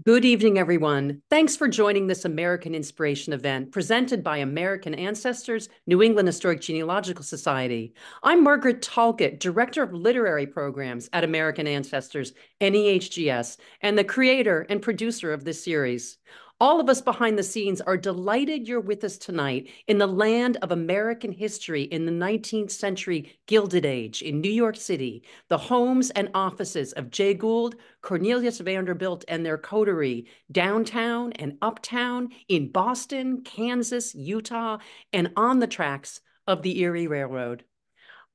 Good evening, everyone. Thanks for joining this American Inspiration event presented by American Ancestors New England Historic Genealogical Society. I'm Margaret Talcott, Director of Literary Programs at American Ancestors, NEHGS, and the creator and producer of this series. All of us behind the scenes are delighted you're with us tonight in the land of American history in the 19th century Gilded Age in New York City, the homes and offices of Jay Gould, Cornelius Vanderbilt, and their coterie, downtown and uptown, in Boston, Kansas, Utah, and on the tracks of the Erie Railroad.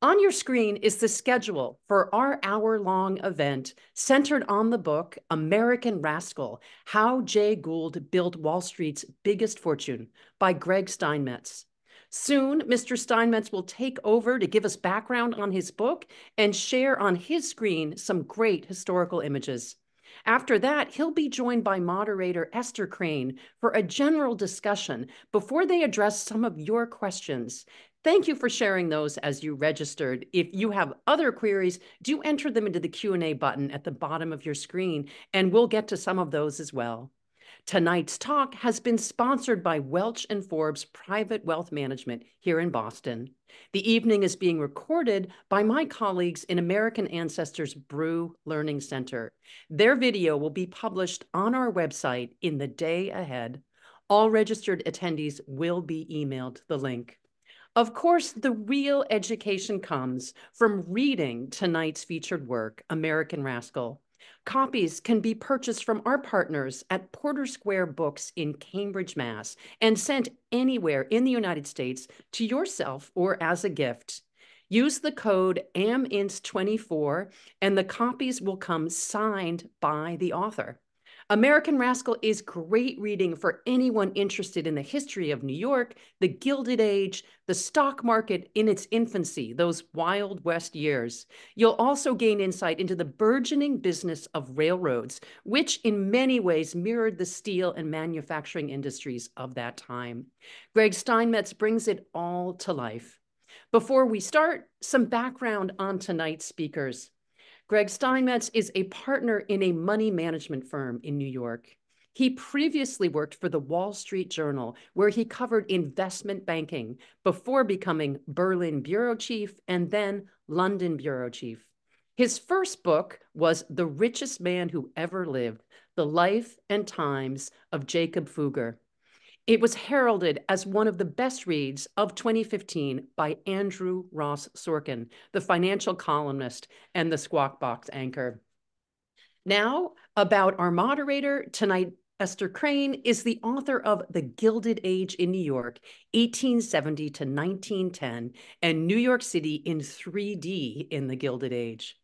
On your screen is the schedule for our hour-long event centered on the book American Rascal, How Jay Gould Built Wall Street's Biggest Fortune by Greg Steinmetz. Soon, Mr. Steinmetz will take over to give us background on his book and share on his screen some great historical images. After that, he'll be joined by moderator Esther Crain for a general discussion before they address some of your questions. Thank you for sharing those as you registered. If you have other queries, do enter them into the Q&A button at the bottom of your screen, and we'll get to some of those as well. Tonight's talk has been sponsored by Welch and Forbes Private Wealth Management here in Boston. The evening is being recorded by my colleagues in American Ancestors Brew Learning Center. Their video will be published on our website in the day ahead. All registered attendees will be emailed the link. Of course, the real education comes from reading tonight's featured work, American Rascal. Copies can be purchased from our partners at Porter Square Books in Cambridge, Mass, and sent anywhere in the United States to yourself or as a gift. Use the code AMINS24 and the copies will come signed by the author. American Rascal is great reading for anyone interested in the history of New York, the Gilded Age, the stock market in its infancy, those Wild West years. You'll also gain insight into the burgeoning business of railroads, which in many ways mirrored the steel and manufacturing industries of that time. Greg Steinmetz brings it all to life. Before we start, some background on tonight's speakers. Greg Steinmetz is a partner in a money management firm in New York. He previously worked for the Wall Street Journal, where he covered investment banking before becoming Berlin bureau chief and then London bureau chief. His first book was The Richest Man Who Ever Lived, The Life and Times of Jacob Fugger. It was heralded as one of the best reads of 2015 by Andrew Ross Sorkin, the financial columnist and the Squawk Box anchor. Now, about our moderator tonight, Esther Crain is the author of The Gilded Age in New York, 1870 to 1910, and New York City in 3D in the Gilded Age.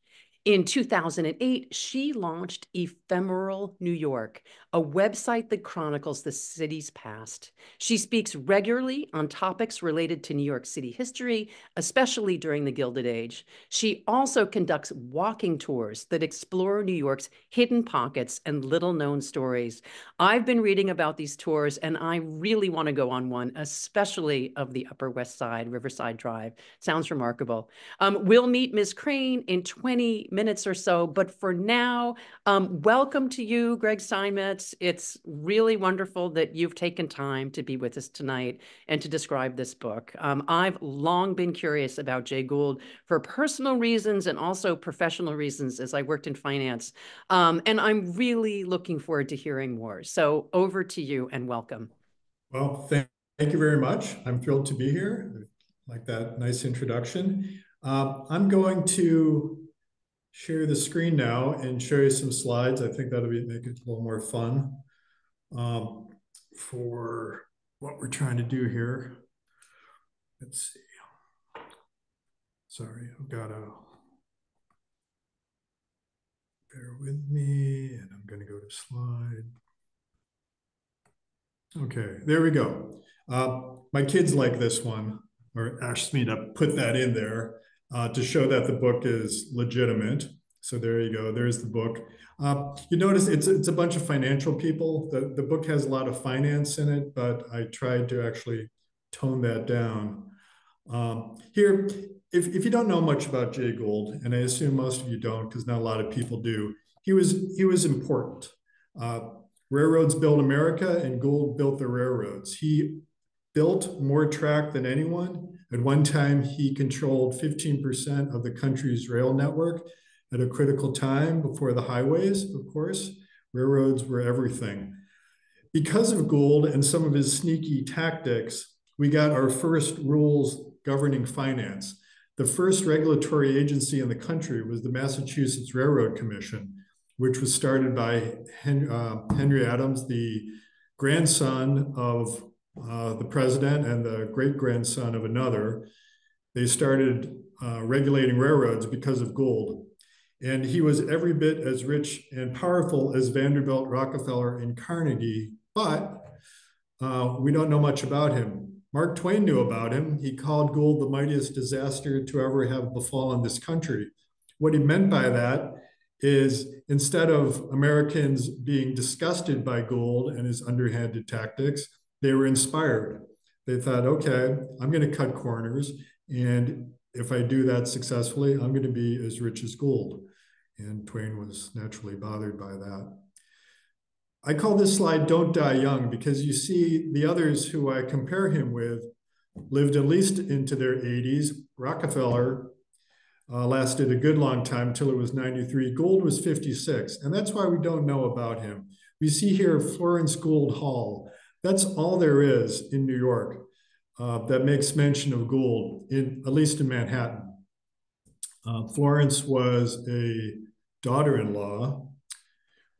In 2008, she launched Ephemeral New York, a website that chronicles the city's past. She speaks regularly on topics related to New York City history, especially during the Gilded Age. She also conducts walking tours that explore New York's hidden pockets and little known stories. I've been reading about these tours and I really want to go on one, especially of the Upper West Side, Riverside Drive. Sounds remarkable. Um, we'll meet Ms. Crain in 20 minutes or so, but for now, um, welcome to you, Greg Steinmetz it's it's really wonderful that you've taken time to be with us tonight and to describe this book. Um, I've long been curious about Jay Gould for personal reasons and also professional reasons as I worked in finance. Um, and I'm really looking forward to hearing more. So over to you and welcome. Well, thank, thank you very much. I'm thrilled to be here. like that nice introduction. Uh, I'm going to share the screen now and show you some slides. I think that'll be make it a little more fun um, for what we're trying to do here. Let's see. Sorry, I've got to bear with me, and I'm going to go to slide. Okay, there we go. Uh, my kids like this one, or asked me to put that in there uh, to show that the book is legitimate. So there you go. There's the book. Uh, you notice it's it's a bunch of financial people. The the book has a lot of finance in it, but I tried to actually tone that down. Um, here, if if you don't know much about Jay Gould, and I assume most of you don't, because not a lot of people do, he was he was important. Uh, railroads built America and Gould built the railroads. He built more track than anyone. At one time, he controlled 15% of the country's rail network at a critical time before the highways, of course. Railroads were everything. Because of Gould and some of his sneaky tactics, we got our first rules governing finance. The first regulatory agency in the country was the Massachusetts Railroad Commission, which was started by Hen uh, Henry Adams, the grandson of uh, the president and the great grandson of another. They started uh, regulating railroads because of Gould. And he was every bit as rich and powerful as Vanderbilt, Rockefeller, and Carnegie, but uh, we don't know much about him. Mark Twain knew about him. He called Gould the mightiest disaster to ever have befallen this country. What he meant by that is instead of Americans being disgusted by Gould and his underhanded tactics, they were inspired. They thought, okay, I'm going to cut corners. And if I do that successfully, I'm going to be as rich as Gould. And Twain was naturally bothered by that. I call this slide Don't Die Young because you see the others who I compare him with lived at least into their 80s. Rockefeller uh, lasted a good long time until it was 93. Gould was 56, and that's why we don't know about him. We see here Florence Gould Hall. That's all there is in New York uh, that makes mention of Gould, in, at least in Manhattan. Uh, Florence was a daughter-in-law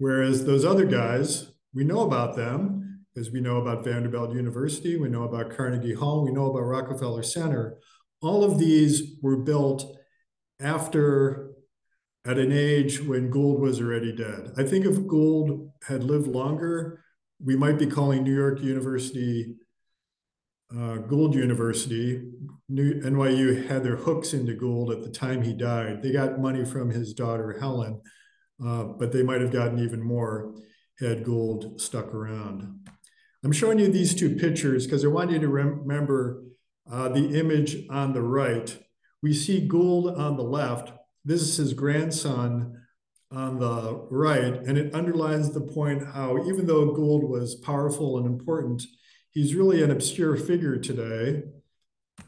Whereas those other guys, we know about them as we know about Vanderbilt University, we know about Carnegie Hall, we know about Rockefeller Center. All of these were built after at an age when Gould was already dead. I think if Gould had lived longer, we might be calling New York University uh, Gould University. New, NYU had their hooks into Gould at the time he died. They got money from his daughter Helen uh, but they might have gotten even more had Gould stuck around. I'm showing you these two pictures because I want you to remember uh, the image on the right. We see Gould on the left. This is his grandson on the right, and it underlines the point how even though Gould was powerful and important, he's really an obscure figure today.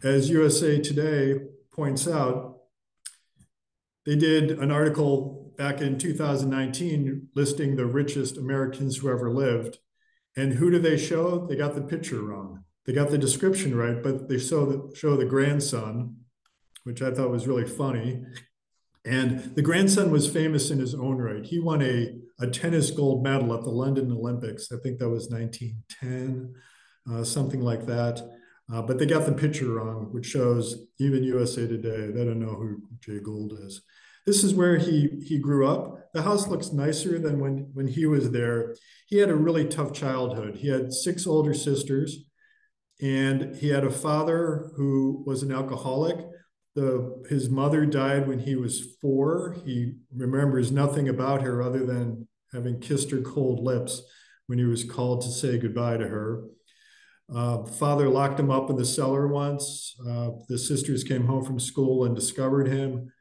As USA Today points out, they did an article back in 2019 listing the richest Americans who ever lived. And who do they show? They got the picture wrong. They got the description right, but they show the, show the grandson, which I thought was really funny. And the grandson was famous in his own right. He won a, a tennis gold medal at the London Olympics. I think that was 1910, uh, something like that. Uh, but they got the picture wrong, which shows even USA Today, they don't know who Jay Gould is. This is where he he grew up. The house looks nicer than when when he was there. He had a really tough childhood. He had six older sisters, and he had a father who was an alcoholic. The his mother died when he was four. He remembers nothing about her other than having kissed her cold lips when he was called to say goodbye to her. Uh, father locked him up in the cellar once. Uh, the sisters came home from school and discovered him.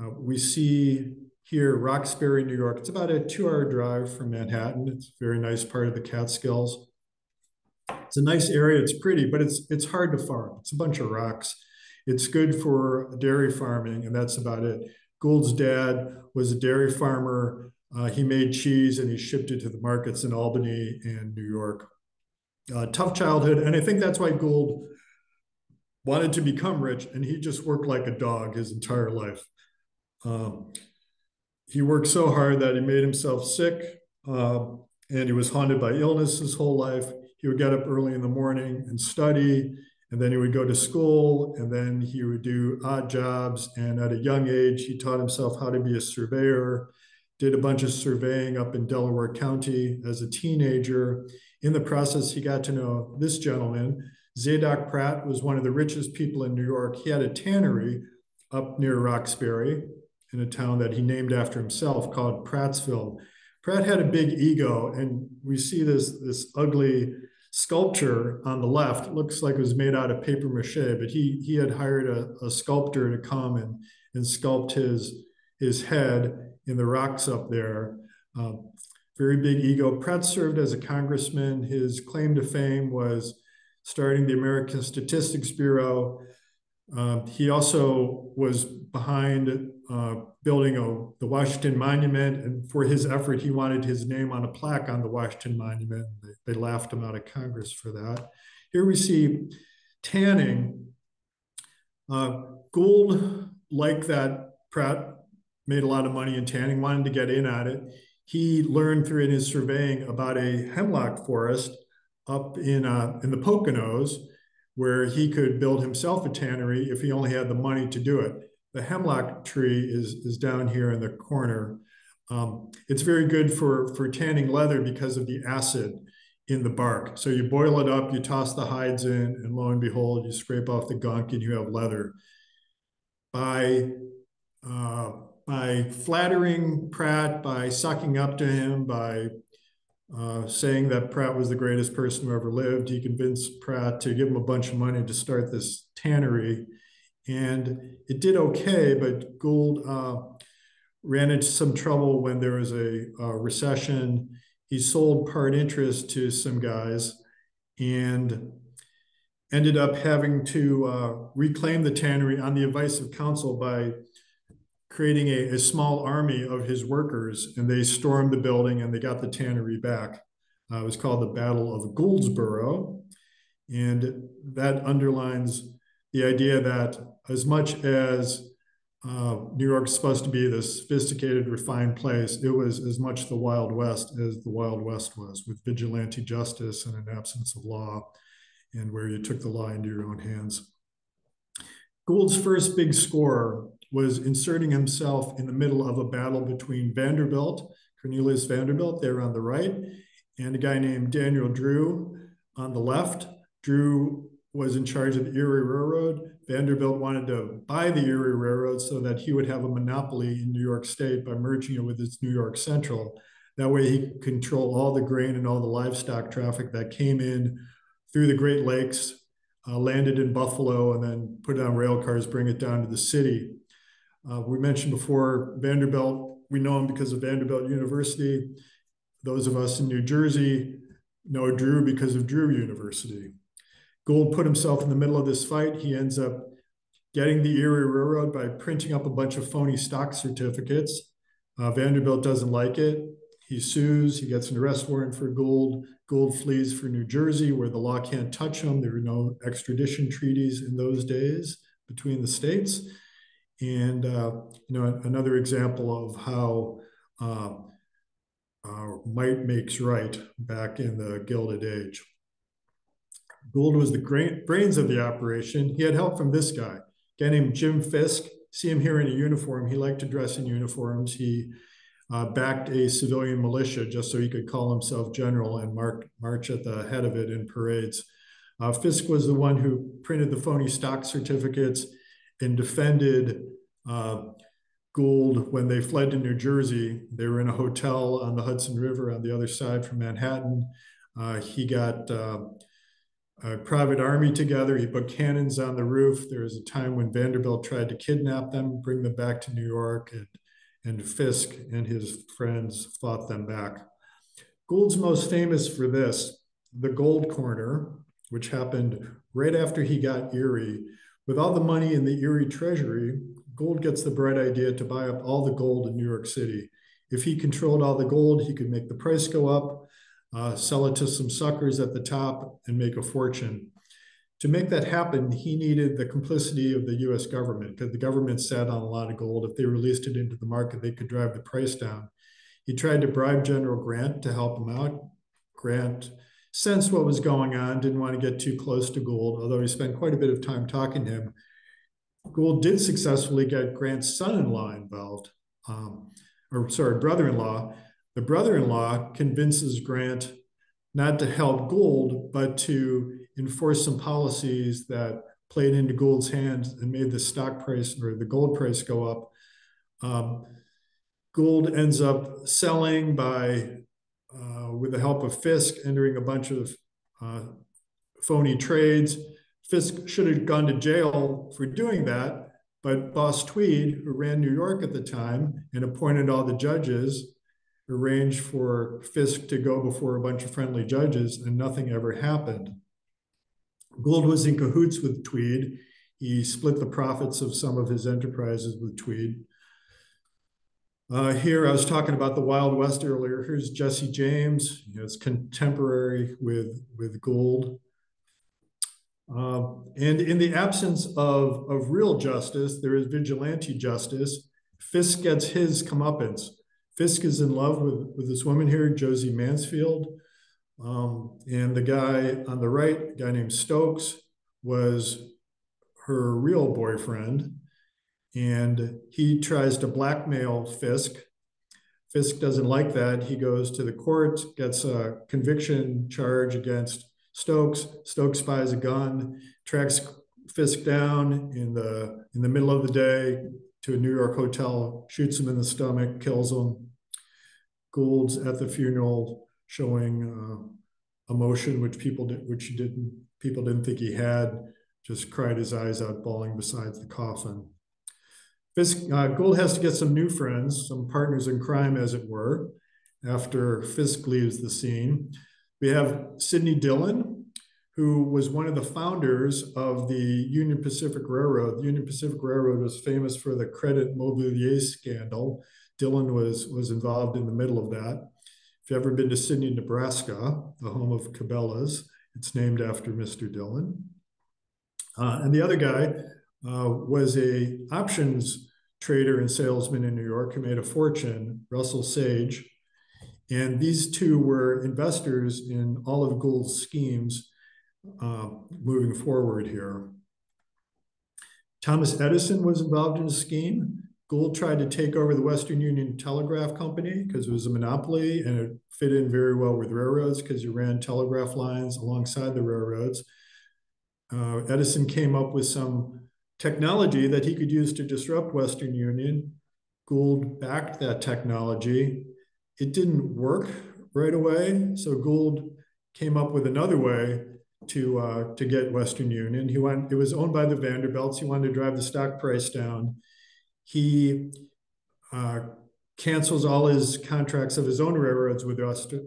Uh, we see here Roxbury, New York. It's about a two hour drive from Manhattan. It's a very nice part of the Catskills. It's a nice area. It's pretty, but it's it's hard to farm. It's a bunch of rocks. It's good for dairy farming, and that's about it. Gould's dad was a dairy farmer. Uh, he made cheese and he shipped it to the markets in Albany and New York. Uh, tough childhood, and I think that's why Gould wanted to become rich, and he just worked like a dog his entire life. Um, he worked so hard that he made himself sick uh, and he was haunted by illness his whole life. He would get up early in the morning and study, and then he would go to school, and then he would do odd jobs. And at a young age, he taught himself how to be a surveyor, did a bunch of surveying up in Delaware County as a teenager. In the process, he got to know this gentleman. Zadok Pratt was one of the richest people in New York. He had a tannery up near Roxbury, in a town that he named after himself called Prattsville. Pratt had a big ego, and we see this, this ugly sculpture on the left. Looks like it was made out of paper mache, but he, he had hired a, a sculptor to come and, and sculpt his, his head in the rocks up there. Um, very big ego. Pratt served as a congressman. His claim to fame was starting the American Statistics Bureau. Uh, he also was behind uh, building a, the Washington Monument, and for his effort, he wanted his name on a plaque on the Washington Monument. They, they laughed him out of Congress for that. Here we see tanning. Uh, Gould, like that, Pratt made a lot of money in tanning, wanted to get in at it. He learned through in his surveying about a hemlock forest up in uh, in the Poconos, where he could build himself a tannery if he only had the money to do it. The hemlock tree is is down here in the corner. Um, it's very good for for tanning leather because of the acid in the bark. So you boil it up, you toss the hides in, and lo and behold, you scrape off the gunk and you have leather. By uh, by flattering Pratt, by sucking up to him, by uh, saying that Pratt was the greatest person who ever lived. He convinced Pratt to give him a bunch of money to start this tannery. And it did okay, but Gould uh, ran into some trouble when there was a, a, recession. He sold part interest to some guys and ended up having to uh, reclaim the tannery on the advice of counsel by creating a, a, small army of his workers, and they stormed the building and they got the tannery back. Uh, it was called the Battle of Gouldsboro, and that underlines the idea that as much as uh, New York's supposed to be this sophisticated, refined place, it was as much the Wild West as the Wild West was, with vigilante justice and an absence of law, and where you took the law into your own hands. Gould's first big score was inserting himself in the middle of a battle between Vanderbilt, Cornelius Vanderbilt, there on the right, and a guy named Daniel Drew on the left. Drew was in charge of the Erie Railroad. Vanderbilt wanted to buy the Erie Railroad so that he would have a monopoly in New York State by merging it with its New York Central. That way he could control all the grain and all the livestock traffic that came in through the Great Lakes, uh, landed in Buffalo, and then put it on rail cars, bring it down to the city. Uh, we mentioned before Vanderbilt, we know him because of Vanderbilt University. Those of us in New Jersey know Drew because of Drew University. Gould put himself in the middle of this fight. He ends up getting the Erie Railroad by printing up a bunch of phony stock certificates. Uh, Vanderbilt doesn't like it. He sues. He gets an arrest warrant for Gould. Gould flees for New Jersey, where the law can't touch him. There were no extradition treaties in those days between the states. And uh, you know, another example of how uh, uh, might makes right back in the Gilded Age. Gould was the brains of the operation. He had help from this guy, guy named Jim Fisk. See him here in a uniform. He liked to dress in uniforms. He uh, backed a civilian militia just so he could call himself general and mark, march at the head of it in parades. Uh, Fisk was the one who printed the phony stock certificates and defended uh, Gould when they fled to New Jersey. They were in a hotel on the Hudson River on the other side from Manhattan. Uh, he got uh, a private army together. He put cannons on the roof. There was a time when Vanderbilt tried to kidnap them, bring them back to New York, and, and Fisk and his friends fought them back. Gould's most famous for this, the Gold Corner, which happened right after he got Erie. With all the money in the Erie Treasury, Gould gets the bright idea to buy up all the gold in New York City. If he controlled all the gold, he could make the price go up, uh, sell it to some suckers at the top, and make a fortune. To make that happen, he needed the complicity of the US government because the government sat on a lot of gold. If they released it into the market, they could drive the price down. He tried to bribe General Grant to help him out. Grant sensed what was going on, didn't want to get too close to Gould, although he spent quite a bit of time talking to him. Gould did successfully get Grant's son-in-law involved, um, or sorry, brother-in-law. The brother-in-law convinces Grant not to help Gould, but to enforce some policies that played into Gould's hands and made the stock price or the gold price go up. Um, Gould ends up selling by, uh, with the help of Fisk, entering a bunch of uh, phony trades. Fisk should have gone to jail for doing that, but Boss Tweed, who ran New York at the time and appointed all the judges, arranged for Fisk to go before a bunch of friendly judges, and nothing ever happened. Gould was in cahoots with Tweed. He split the profits of some of his enterprises with Tweed. Uh, here, I was talking about the Wild West earlier. Here's Jesse James. You know, it's contemporary with, with Gould. Uh, and in the absence of, of real justice, there is vigilante justice. Fisk gets his comeuppance. Fisk is in love with, with this woman here, Josie Mansfield. Um, and the guy on the right, a guy named Stokes, was her real boyfriend. And he tries to blackmail Fisk. Fisk doesn't like that. He goes to the court, gets a conviction charge against Stokes. Stokes buys a gun, tracks Fisk down in the in the middle of the day to a New York hotel, shoots him in the stomach, kills him. Gould's at the funeral showing uh, emotion, which people did, which didn't people didn't think he had. Just cried his eyes out, bawling beside the coffin. Fisk, uh, Gould has to get some new friends, some partners in crime, as it were, after Fisk leaves the scene. We have Sidney Dillon, who was one of the founders of the Union Pacific Railroad. The Union Pacific Railroad was famous for the Credit Mobilier scandal. Dillon was, was involved in the middle of that. If you've ever been to Sidney, Nebraska, the home of Cabela's, it's named after Mr. Dillon. Uh, and the other guy uh, was a options trader and salesman in New York who made a fortune, Russell Sage. And these two were investors in all of Gould's schemes uh, moving forward here. Thomas Edison was involved in a scheme. Gould tried to take over the Western Union Telegraph Company because it was a monopoly and it fit in very well with railroads because you ran telegraph lines alongside the railroads. Uh, Edison came up with some technology that he could use to disrupt Western Union. Gould backed that technology it didn't work right away. So Gould came up with another way to uh, to get Western Union. He went. It was owned by the Vanderbilts. He wanted to drive the stock price down. He uh, cancels all his contracts of his own railroads with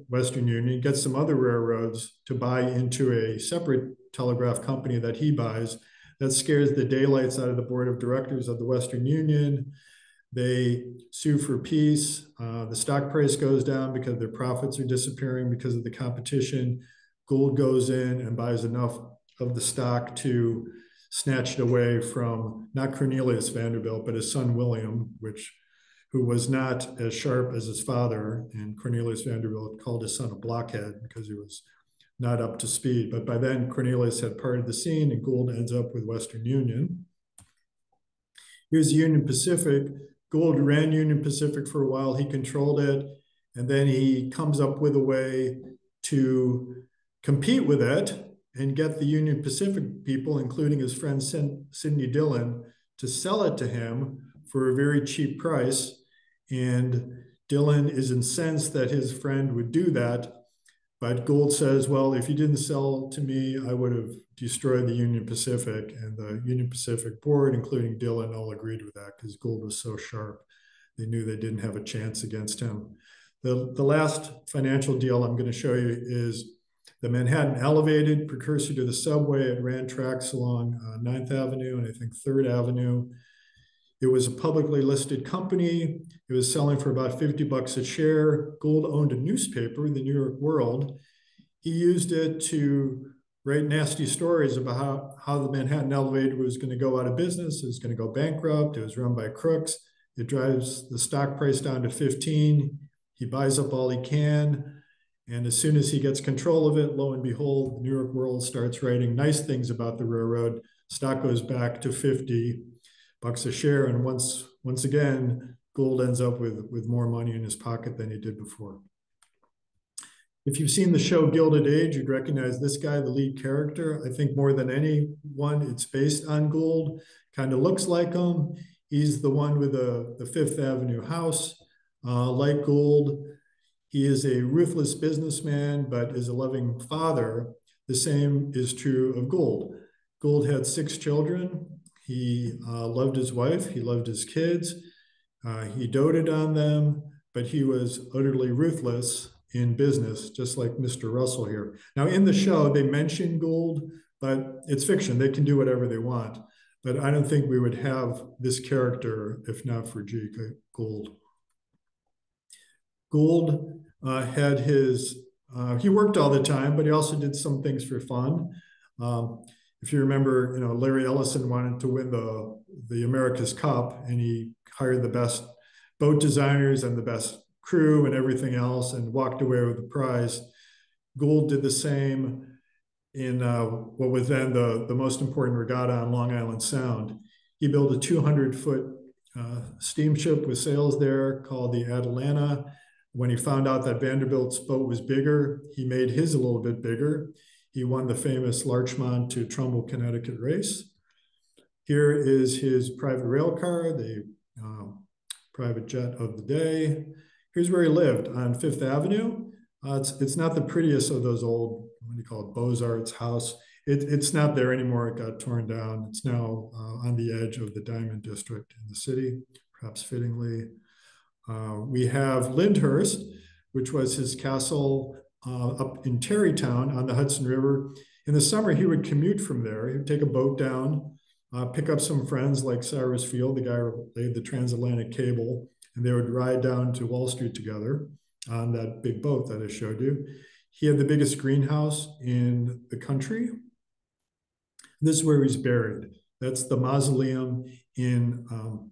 Western Union. Gets some other railroads to buy into a separate telegraph company that he buys. That scares the daylights out of the board of directors of the Western Union. They sue for peace. Uh, the stock price goes down because their profits are disappearing because of the competition. Gould goes in and buys enough of the stock to snatch it away from not Cornelius Vanderbilt, but his son William, which who was not as sharp as his father. And Cornelius Vanderbilt called his son a blockhead because he was not up to speed. But by then, Cornelius had parted the scene, and Gould ends up with Western Union. Here's Union Pacific, Gould ran Union Pacific for a while. He controlled it. And then he comes up with a way to compete with it and get the Union Pacific people, including his friend Sidney Dillon, to sell it to him for a very cheap price. And Dillon is incensed that his friend would do that. But Gould says, well, if you didn't sell to me, I would have destroyed the Union Pacific. And the Union Pacific board, including Dillon, all agreed with that because Gould was so sharp. They knew they didn't have a chance against him. The, the last financial deal I'm going to show you is the Manhattan Elevated, precursor to the subway. It ran tracks along uh, 9th Avenue and I think 3rd Avenue. It was a publicly listed company. It was selling for about 50 bucks a share. Gould owned a newspaper, the New York World. He used it to write nasty stories about how, how the Manhattan Elevator was going to go out of business. It was going to go bankrupt. It was run by crooks. It drives the stock price down to 15. He buys up all he can. And as soon as he gets control of it, lo and behold, the New York World starts writing nice things about the railroad. Stock goes back to 50 bucks a share. And once once again, Gould ends up with, with more money in his pocket than he did before. If you've seen the show Gilded Age, you'd recognize this guy, the lead character. I think more than anyone, it's based on Gould. Kind of looks like him. He's the one with the, the Fifth Avenue house. Uh, like Gould, he is a ruthless businessman, but is a loving father. The same is true of Gould. Gould had six children. He uh, loved his wife, he loved his kids, uh, he doted on them, but he was utterly ruthless in business, just like Mr. Russell here. Now, in the show, they mention Gould, but it's fiction. They can do whatever they want. But I don't think we would have this character if not for G.K. Gould. Gould uh, had his, uh, he worked all the time, but he also did some things for fun. Um, if you remember, you know, Larry Ellison wanted to win the, the America's Cup and he hired the best boat designers and the best crew and everything else and walked away with the prize. Gould did the same in uh, what was then the, the most important regatta on Long Island Sound. He built a 200 foot uh, steamship with sails there called the Atalanta. When he found out that Vanderbilt's boat was bigger, he made his a little bit bigger. He won the famous Larchmont to Trumbull, Connecticut race. Here is his private rail car, the uh, private jet of the day. Here's where he lived on Fifth Avenue. Uh, it's, it's not the prettiest of those old, what do you call it, Beaux-Arts house. It, it's not there anymore. It got torn down. It's now uh, on the edge of the Diamond District in the city, perhaps fittingly. Uh, we have Lyndhurst, which was his castle uh, up in Tarrytown on the Hudson River. In the summer, he would commute from there. He would take a boat down, uh, pick up some friends like Cyrus Field, the guy who laid the transatlantic cable, and they would ride down to Wall Street together on that big boat that I showed you. He had the biggest greenhouse in the country. This is where he's buried. That's the mausoleum in um,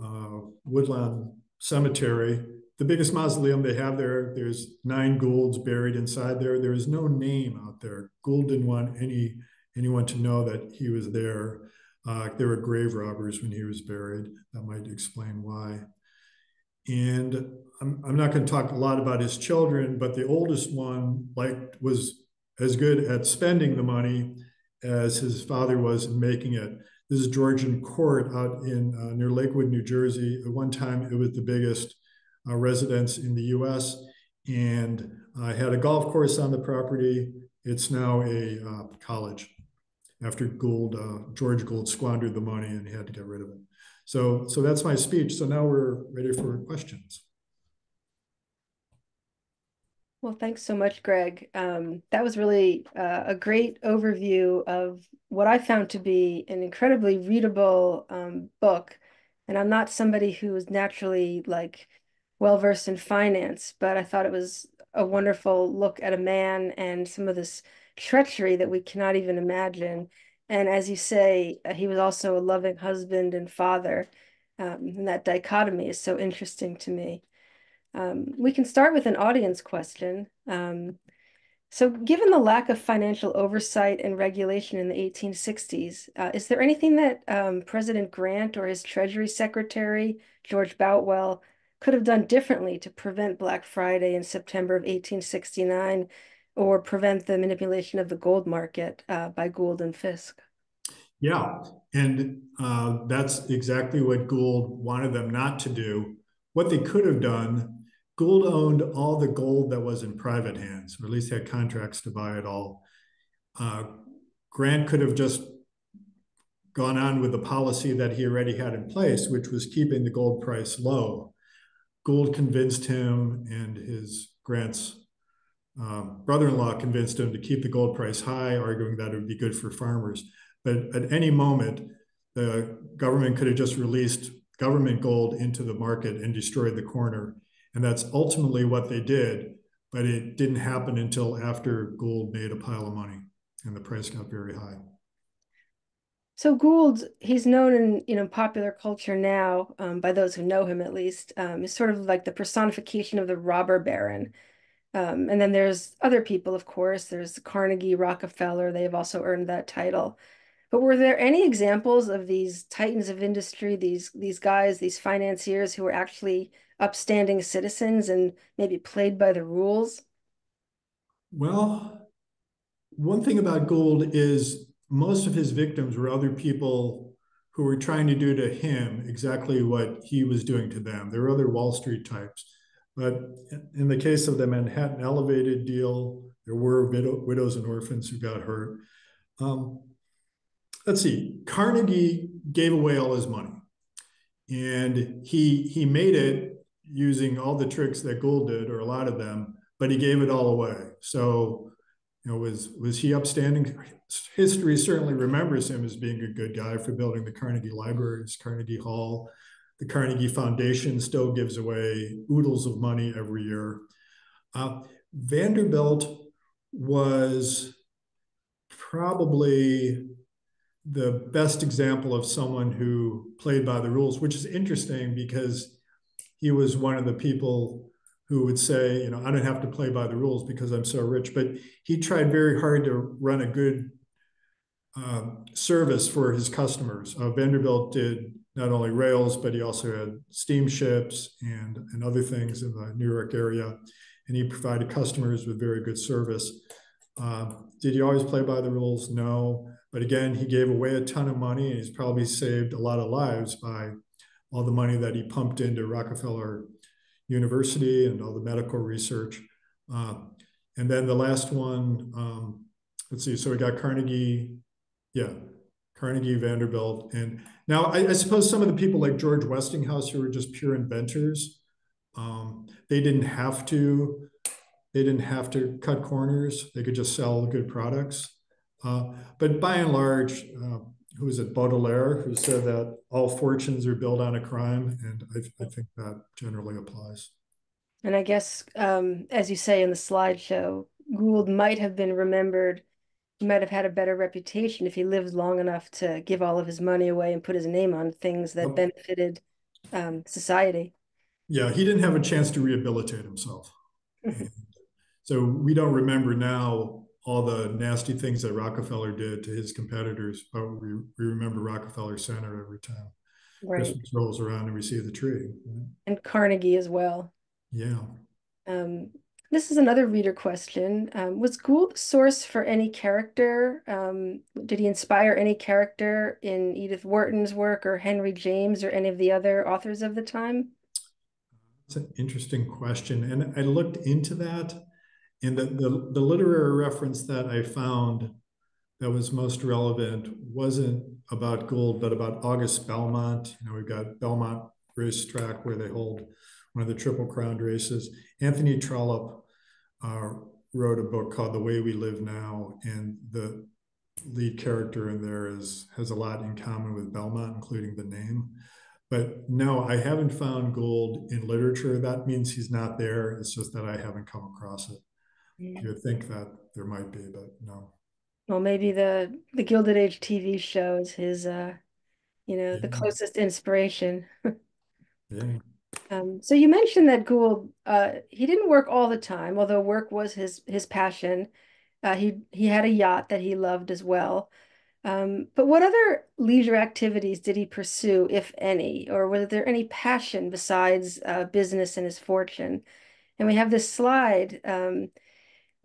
uh, Woodlawn Cemetery. The biggest mausoleum they have there, there's nine Goulds buried inside there. There is no name out there. Gould didn't want any anyone to know that he was there. Uh, there were grave robbers when he was buried. That might explain why. And I'm, I'm not going to talk a lot about his children, but the oldest one like was as good at spending the money as his father was in making it. This is Georgian Court out in uh, near Lakewood, New Jersey. At one time, it was the biggest uh, residence in the U.S. and I had a golf course on the property. It's now a uh, college. After Gould, uh, George Gould squandered the money and had to get rid of it. So, so that's my speech. So now we're ready for questions. Well, thanks so much, Greg. Um, that was really uh, a great overview of what I found to be an incredibly readable um, book. And I'm not somebody who is naturally like well versed in finance, but I thought it was a wonderful look at a man and some of this treachery that we cannot even imagine and as you say, uh, he was also a loving husband and father. Um, and that dichotomy is so interesting to me. Um, we can start with an audience question. Um, so, given the lack of financial oversight and regulation in the 1860s, uh, is there anything that um, President Grant or his Treasury Secretary, George Boutwell, could have done differently to prevent Black Friday in September of 1869 or prevent the manipulation of the gold market uh, by Gould and Fisk. Yeah, and uh, that's exactly what Gould wanted them not to do. What they could have done, Gould owned all the gold that was in private hands, or at least had contracts to buy it all. Uh, Grant could have just gone on with the policy that he already had in place, which was keeping the gold price low. Gould convinced him and his Grant's um, brother-in-law convinced him to keep the gold price high, arguing that it would be good for farmers. But at any moment, the government could have just released government gold into the market and destroyed the corner. And that's ultimately what they did. But it didn't happen until after Gould made a pile of money and the price got very high. So Gould, he's known in you know popular culture now, um, by those who know him at least, um, is sort of like the personification of the robber baron. Um, and then there's other people, of course. There's Carnegie, Rockefeller. They have also earned that title. But were there any examples of these titans of industry, these these guys, these financiers who were actually upstanding citizens and maybe played by the rules? Well, one thing about Gould is most of his victims were other people who were trying to do to him exactly what he was doing to them. There were other Wall Street types. But in the case of the Manhattan Elevated deal, there were widow, widows and orphans who got hurt. Um, let's see, Carnegie gave away all his money, and he he made it using all the tricks that Gould did, or a lot of them, but he gave it all away. So, you know, was was he upstanding? History certainly remembers him as being a good guy for building the Carnegie Libraries, Carnegie Hall. The Carnegie Foundation still gives away oodles of money every year. Uh, Vanderbilt was probably the best example of someone who played by the rules, which is interesting because he was one of the people who would say, you know, I don't have to play by the rules because I'm so rich. But he tried very hard to run a good um, service for his customers. Uh, Vanderbilt did not only rails, but he also had steamships and, and other things in the New York area. And he provided customers with very good service. Uh, did he always play by the rules? No. But again, he gave away a ton of money and he's probably saved a lot of lives by all the money that he pumped into Rockefeller University and all the medical research. Uh, and then the last one, um, let's see, so we got Carnegie, yeah, Carnegie, Vanderbilt. And now I, I, suppose some of the people like George Westinghouse who were just pure inventors, um, they didn't have to, they didn't have to cut corners. They could just sell good products. Uh, but by and large, uh, who is it, Baudelaire, who said that all fortunes are built on a crime. And I, I think that generally applies. And I guess, um, as you say in the slideshow, Gould might have been remembered. He might have had a better reputation if he lived long enough to give all of his money away and put his name on things that benefited um, society. Yeah, he didn't have a chance to rehabilitate himself. so we don't remember now all the nasty things that Rockefeller did to his competitors, but we, we remember Rockefeller Center every time right. Christmas rolls around and we see the tree. Right? And Carnegie as well. Yeah. Um, this is another reader question. Um, was Gould the source for any character? Um, did he inspire any character in Edith Wharton's work or Henry James or any of the other authors of the time? That's an interesting question. And I looked into that. And the, the, the literary reference that I found that was most relevant wasn't about Gould, but about August Belmont. You know, we've got Belmont racetrack where they hold one of the Triple Crown races. Anthony Trollope uh, wrote a book called The Way We Live Now, and the lead character in there is has a lot in common with Belmont, including the name. But no, I haven't found Gould in literature. That means he's not there. It's just that I haven't come across it. Yeah. You would think that there might be, but no. Well, maybe the the Gilded Age TV show is his, uh, you know, yeah. the closest inspiration. yeah. Um, so you mentioned that Gould, uh, he didn't work all the time, although work was his his passion. Uh, he he had a yacht that he loved as well. Um, but what other leisure activities did he pursue, if any, or was there any passion besides uh, business and his fortune? And we have this slide. Um,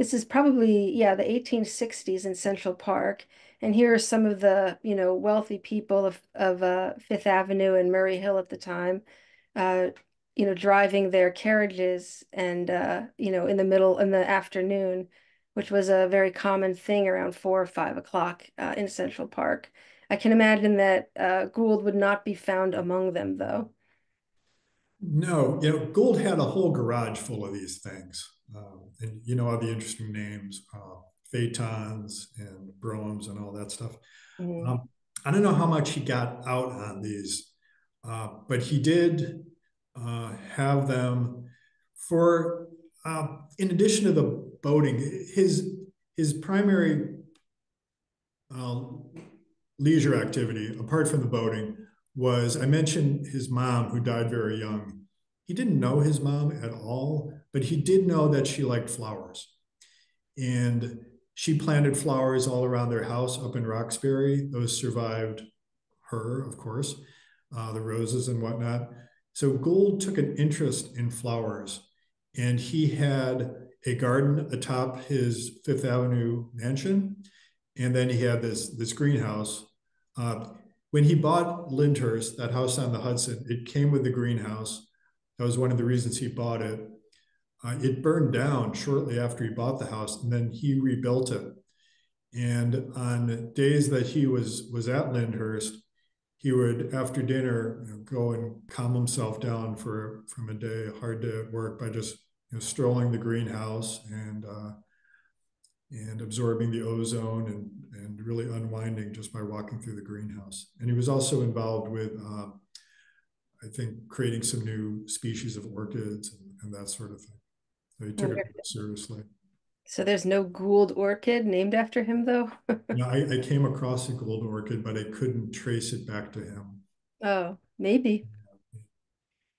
this is probably, yeah, the 1860s in Central Park. And here are some of the, you know, wealthy people of, of uh, Fifth Avenue and Murray Hill at the time, uh, you know, driving their carriages and, uh, you know, in the middle, in the afternoon, which was a very common thing around four or five o'clock uh, in Central Park. I can imagine that uh, Gould would not be found among them, though. No, you know, Gould had a whole garage full of these things. Um, and you know all the interesting names, uh, Phaetons and Broughams and all that stuff. Mm-hmm. Um, I don't know how much he got out on these, uh, but he did uh, have them for, um, in addition to the boating, his his primary uh, leisure activity, apart from the boating, was I mentioned his mom who died very young. He didn't know his mom at all, but he did know that she liked flowers. And she planted flowers all around their house up in Roxbury. Those survived her, of course, uh, the roses and whatnot. So Gould took an interest in flowers, and he had a garden atop his Fifth Avenue mansion, and then he had this this greenhouse. Uh, when he bought Lyndhurst, that house on the Hudson, it came with the greenhouse. That was one of the reasons he bought it. Uh, it burned down shortly after he bought the house, and then he rebuilt it. And on days that he was was at Lyndhurst, he would after dinner you know, go and calm himself down for from a day hard day at work by just you know, strolling the greenhouse and uh, and absorbing the ozone and and really unwinding just by walking through the greenhouse. And he was also involved with, uh, I think, creating some new species of orchids and, and that sort of thing. He took it seriously. So there's no Gould orchid named after him, though. no, I, I, came across a Gould orchid, but I couldn't trace it back to him. Oh, maybe.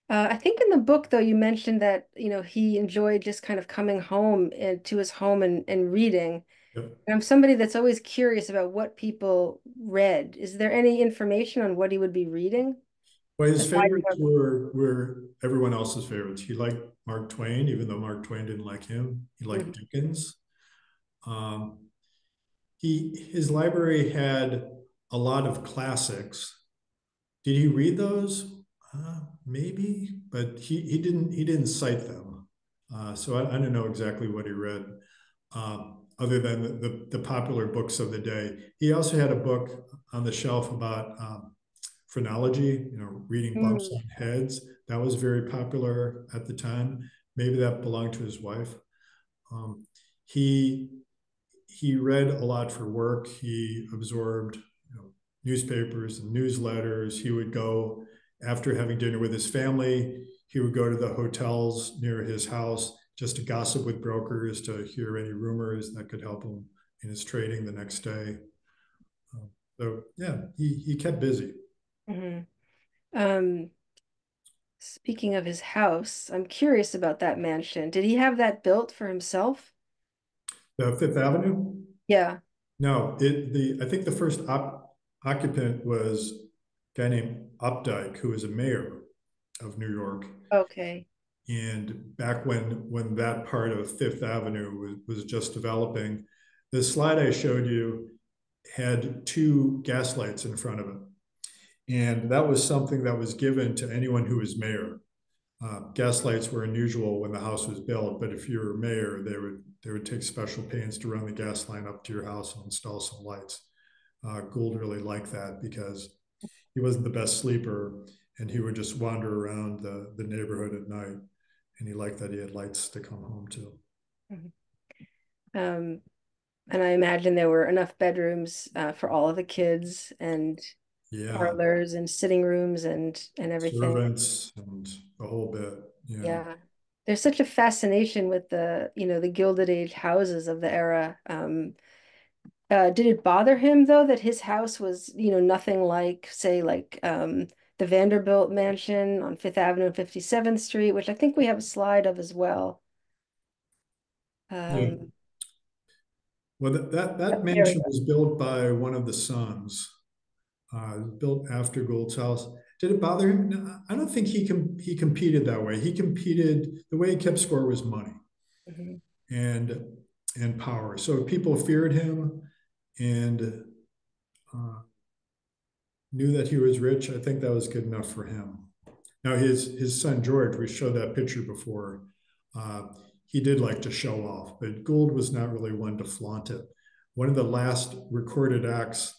Uh, I think in the book, though, you mentioned that you know he enjoyed just kind of coming home and, eh, to his home and, and reading. Yep. And I'm somebody that's always curious about what people read. Is there any information on what he would be reading? Well, his favorites were were everyone else's favorites. He liked Mark Twain, even though Mark Twain didn't like him. He liked mm-hmm. Dickens. Um, he his library had a lot of classics. Did he read those? Uh, maybe, but he he didn't he didn't cite them. Uh, so I, I, don't know exactly what he read, um, other than the, the, the popular books of the day. He also had a book on the shelf about um, phrenology, you know, reading mm. bumps on heads. That was very popular at the time. Maybe that belonged to his wife. Um, he he read a lot for work. He absorbed you know, newspapers and newsletters. He would go after having dinner with his family. He would go to the hotels near his house just to gossip with brokers to hear any rumors that could help him in his trading the next day. Um, so yeah, he he kept busy. Mm-hmm. Um, speaking of his house, I'm curious about that mansion. Did he have that built for himself? The Fifth Avenue? Yeah. No, it the I think the first op- occupant was a guy named Opdyke, who was a mayor of New York. Okay. And back when when that part of Fifth Avenue was, was just developing, the slide I showed you had two gas lights in front of it. And that was something that was given to anyone who was mayor. Uh, gas lights were unusual when the house was built, but if you were mayor, they would they would take special pains to run the gas line up to your house and install some lights. Uh, Gould really liked that because he wasn't the best sleeper, and he would just wander around the the neighborhood at night, and he liked that he had lights to come home to. Mm-hmm. Um, and I imagine there were enough bedrooms uh, for all of the kids, and yeah. parlors and sitting rooms and and everything. Servants and the whole bit. Yeah. yeah. There's such a fascination with the, you know, the Gilded Age houses of the era. Um, uh, did it bother him though that his house was, you know, nothing like, say, like um, the Vanderbilt mansion on Fifth Avenue and 57th Street, which I think we have a slide of as well. Um, yeah. Well, that, that, that mansion was built by one of the sons uh, built after Gould's house. Did it bother him? No, I don't think he com- he competed that way. He competed the way he kept score was money mm-hmm. and and power. So people feared him and uh, knew that he was rich. I think that was good enough for him. Now his his son George, we showed that picture before. Uh, he did like to show off, but Gould was not really one to flaunt it. One of the last recorded acts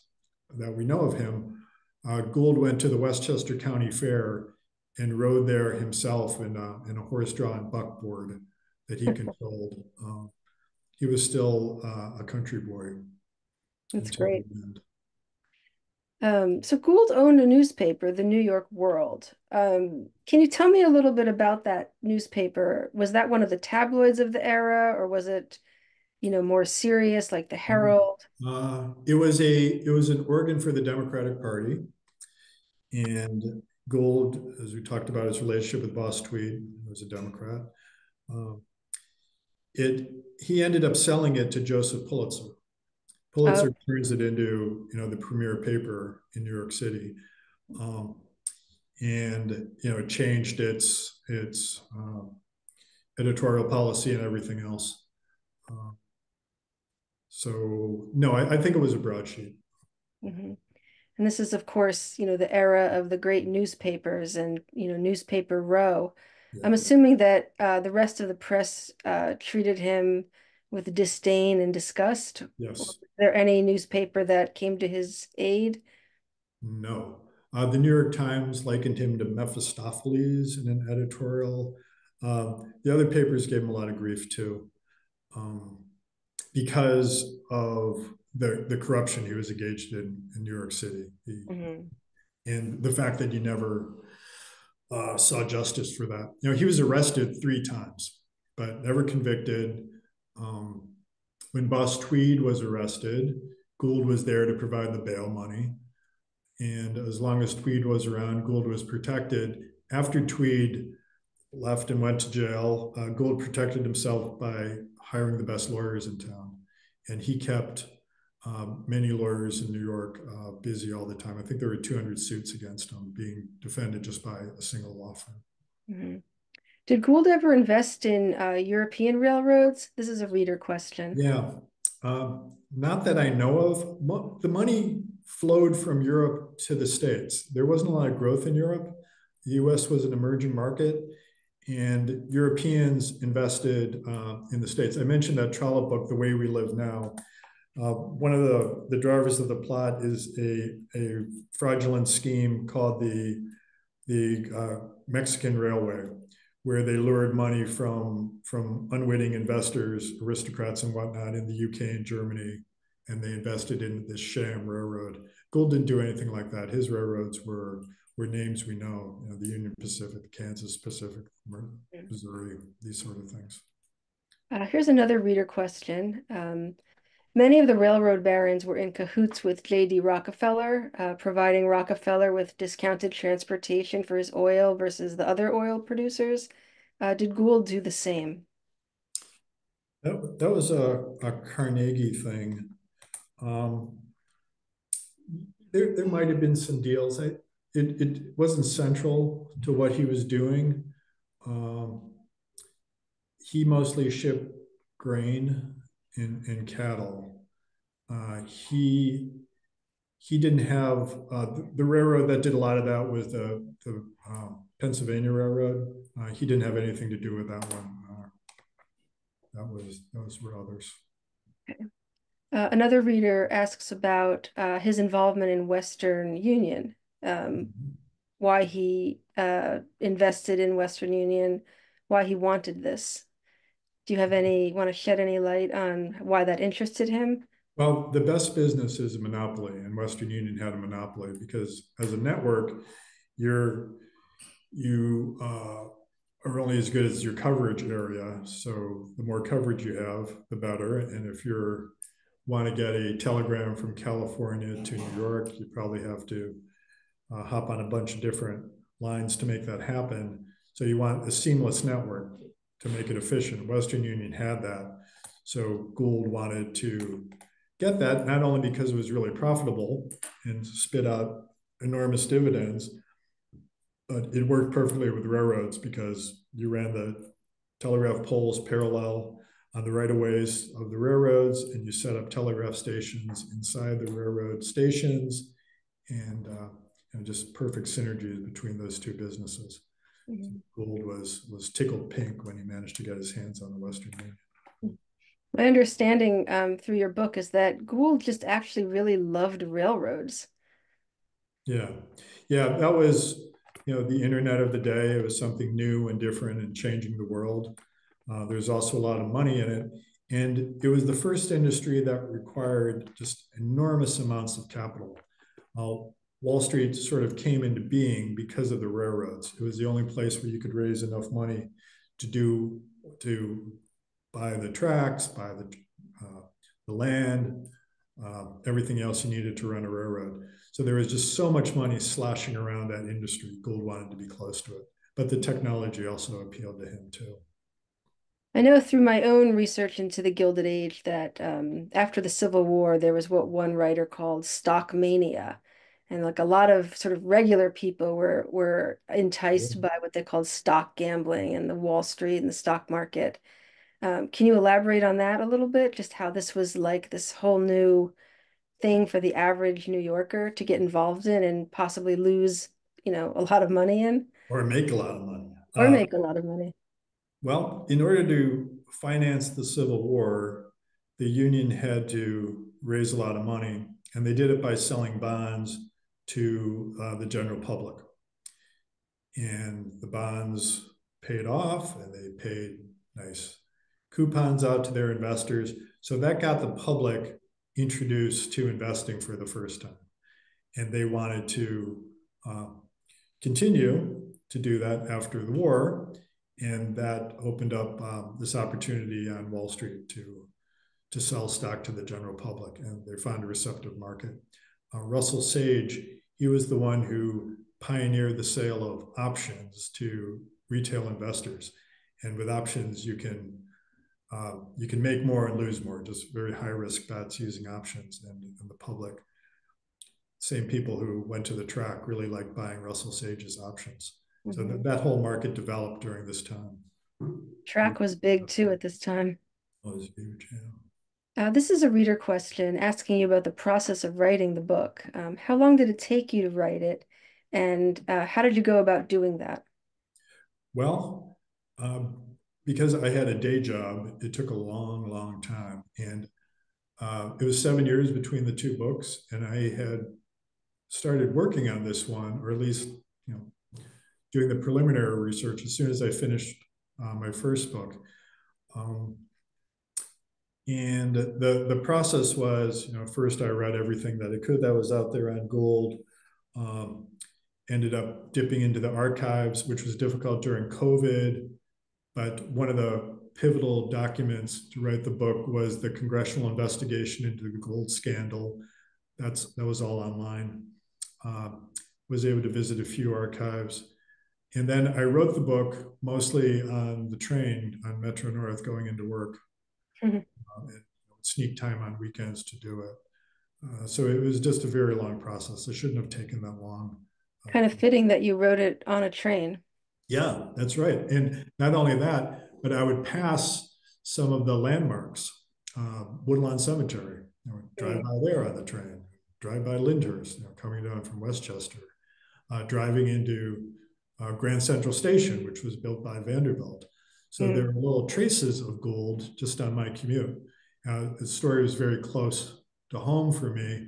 that we know of him, uh, Gould went to the Westchester County Fair and rode there himself in a, in a horse-drawn buckboard that he controlled. Um, he was still uh, a country boy. That's great. Um, so Gould owned a newspaper, the New York World. Um, can you tell me a little bit about that newspaper? Was that one of the tabloids of the era, or was it you know, more serious, like the mm-hmm. Herald? Uh, it was a it was an organ for the Democratic Party, and Gould as we talked about, his relationship with Boss Tweed, was a Democrat. Um, it he ended up selling it to Joseph Pulitzer. Pulitzer oh. turns it into you know the premier paper in New York City, um, and you know it changed its its um, editorial policy and everything else. Um, so no, I, I think it was a broadsheet. Mm-hmm. And this is, of course, you know, the era of the great newspapers and you know, newspaper row. Yeah. I'm assuming that uh, the rest of the press uh, treated him with disdain and disgust. Yes. Was there any newspaper that came to his aid? No. Uh, the New York Times likened him to Mephistopheles in an editorial. Um, the other papers gave him a lot of grief too, um, because of the the corruption he was engaged in in New York City, he, mm-hmm. and the fact that he never uh, saw justice for that. You know, he was arrested three times, but never convicted. Um, when Boss Tweed was arrested, Gould was there to provide the bail money. And as long as Tweed was around, Gould was protected. After Tweed left and went to jail, uh, Gould protected himself by hiring the best lawyers in town. And he kept um, many lawyers in New York uh, busy all the time. I think there were 200 suits against him being defended just by a single law firm. Mm-hmm. Did Gould ever invest in uh, European railroads? This is a reader question. Yeah, um, not that I know of. Mo- the money flowed from Europe to the States. There wasn't a lot of growth in Europe. The US was an emerging market, and Europeans invested uh, in the States. I mentioned that Trollope book, The Way We Live Now. Uh, one of the, the drivers of the plot is a, a fraudulent scheme called the, the uh, Mexican Railway, where they lured money from, from unwitting investors, aristocrats and whatnot in the UK and Germany, and they invested in this sham railroad. Gould didn't do anything like that. His railroads were were names we know, you know the Union Pacific, Kansas Pacific, Missouri, these sort of things. Uh, here's another reader question. Um, Many of the railroad barons were in cahoots with J.D. Rockefeller, uh, providing Rockefeller with discounted transportation for his oil versus the other oil producers. Uh, did Gould do the same? That, that was a, a Carnegie thing. Um, there, there might have been some deals. I, it, it wasn't central to what he was doing. Um, he mostly shipped grain and, in cattle. Uh, he he didn't have uh, the, the, railroad that did a lot of that was the the uh, Pennsylvania Railroad. Uh, he didn't have anything to do with that one. Uh, that was those were others. Okay. Uh, another reader asks about his involvement in Western Union, um, why he invested in Western Union, why he wanted this. Do you have any, want to shed any light on why that interested him? Well, the best business is a monopoly, and Western Union had a monopoly because as a network, you're you uh, are only as good as your coverage area. So the more coverage you have, the better. And if you want to get a telegram from California to New York, you probably have to uh, hop on a bunch of different lines to make that happen. So you want a seamless network to make it efficient. Western Union had that. So Gould wanted to get that, not only because it was really profitable and spit out enormous dividends, but it worked perfectly with railroads because you ran the telegraph poles parallel on the right of ways of the railroads, and you set up telegraph stations inside the railroad stations, and, uh, and just perfect synergies between those two businesses. Mm-hmm. Gould was was tickled pink when he managed to get his hands on the Western Union. My understanding um, through your book is that Gould just actually really loved railroads. Yeah, yeah, that was you know the internet of the day. It was something new and different and changing the world. Uh, there's also a lot of money in it, and it was the first industry that required just enormous amounts of capital. Uh, Wall Street sort of came into being because of the railroads. It was the only place where you could raise enough money to do to buy the tracks, buy the uh, the land, uh, everything else you needed to run a railroad. So there was just so much money sloshing around that industry. Gould wanted to be close to it, but the technology also appealed to him too. I know through my own research into the Gilded Age that um, after the Civil War, there was what one writer called stock mania, and like a lot of sort of regular people were were enticed by what they called stock gambling and the Wall Street and the stock market. Um, can you elaborate on that a little bit? Just how this was like this whole new thing for the average New Yorker to get involved in and possibly lose, you know, a lot of money in, or make a lot of money, or uh, make a lot of money. Well, in order to finance the Civil War, the Union had to raise a lot of money, and they did it by selling bonds to uh, the general public. And the bonds paid off and they paid nice coupons out to their investors. So that got the public introduced to investing for the first time. And they wanted to uh, continue to do that after the war. And that opened up um, this opportunity on Wall Street to, to sell stock to the general public. And they found a receptive market. Uh, Russell Sage, he was the one who pioneered the sale of options to retail investors. And with options, you can uh, you can make more and lose more, just very high risk bets using options. And, and the public, same people who went to the track, really like buying Russell Sage's options. Mm-hmm. So that, that whole market developed during this time. Track was big too at this time. It was huge, yeah. Uh, this is a reader question asking you about the process of writing the book. Um, how long did it take you to write it? And uh, how did you go about doing that? Well, um, because I had a day job, it took a long, long time. And uh, it was seven years between the two books. And I had started working on this one, or at least, you know, doing the preliminary research as soon as I finished uh, my first book. Um, and the the process was, you know, first I read everything that I could that was out there on Gould. Um, ended up dipping into the archives, which was difficult during COVID. But one of the pivotal documents to write the book was the congressional investigation into the gold scandal. That's that was all online. Uh, was able to visit a few archives, and then I wrote the book mostly on the train on Metro North going into work. Mm-hmm. Um, and sneak time on weekends to do it. Uh, so it was just a very long process. It shouldn't have taken that long. Kind of fitting that you wrote it on a train. Yeah, that's right. And not only that, but I would pass some of the landmarks, uh, Woodlawn Cemetery, you know, drive by there on the train, drive by Lyndhurst, you know, coming down from Westchester, uh, driving into uh, Grand Central Station, which was built by Vanderbilt. So mm. there are little traces of Gould just on my commute. Uh, the story was very close to home for me.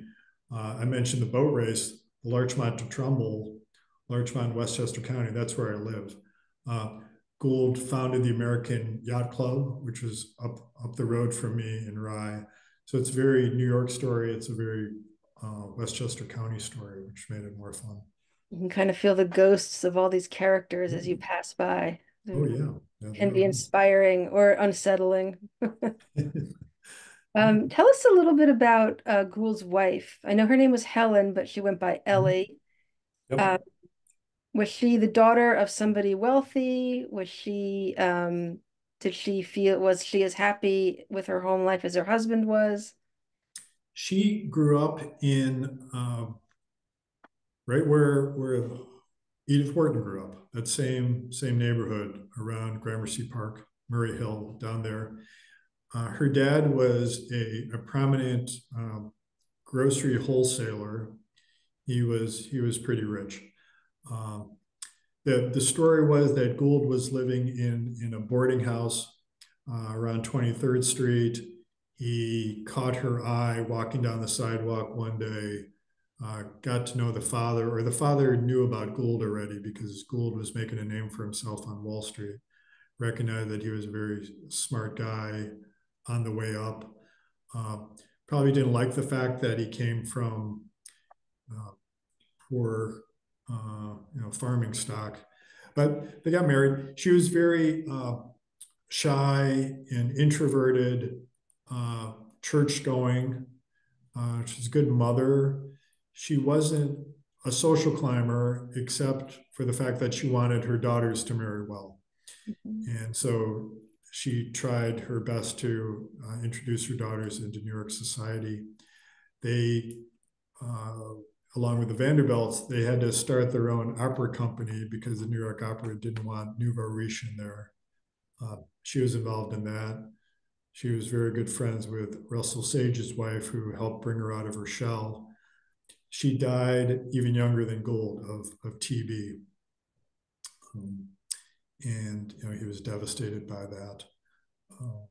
Uh, I mentioned the boat race. Larchmont to Trumbull, Larchmont, Westchester County. That's where I live. Uh, Gould founded the American Yacht Club, which was up up the road from me in Rye. So it's a very New York story. It's a very uh, Westchester County story, which made it more fun. You can kind of feel the ghosts of all these characters as you mm-hmm. pass by. Oh yeah, That's can be inspiring or unsettling. Um, tell us a little bit about uh, Gould's wife. I know her name was Helen, but she went by mm-hmm. Ellie. Yep. Uh, was she the daughter of somebody wealthy? Was she, um, did she feel, was she as happy with her home life as her husband was? She grew up in uh, right where where Edith Wharton grew up, that same same neighborhood around Gramercy Park, Murray Hill, down there. Uh, her dad was a, a prominent um, grocery wholesaler. He was he was pretty rich. Um, the the story was that Gould was living in in a boarding house uh, around 23rd Street. He caught her eye walking down the sidewalk one day. Uh, got to know the father, or the father knew about Gould already because Gould was making a name for himself on Wall Street. Recognized that he was a very smart guy, on the way up. Uh, probably didn't like the fact that he came from uh, poor, uh, you know, farming stock. But they got married. She was very uh, shy and introverted, uh, church going. She's a good mother. She wasn't a social climber, except for the fact that she wanted her daughters to marry well. Mm-hmm. And so she tried her best to uh, introduce her daughters into New York society. They, uh, along with the Vanderbilts, they had to start their own opera company because the New York Opera didn't want nouveau riche in there. Uh, she was involved in that. She was very good friends with Russell Sage's wife, who helped bring her out of her shell. She died even younger than Gould of, of TB. Um, and you know he was devastated by that. Uh,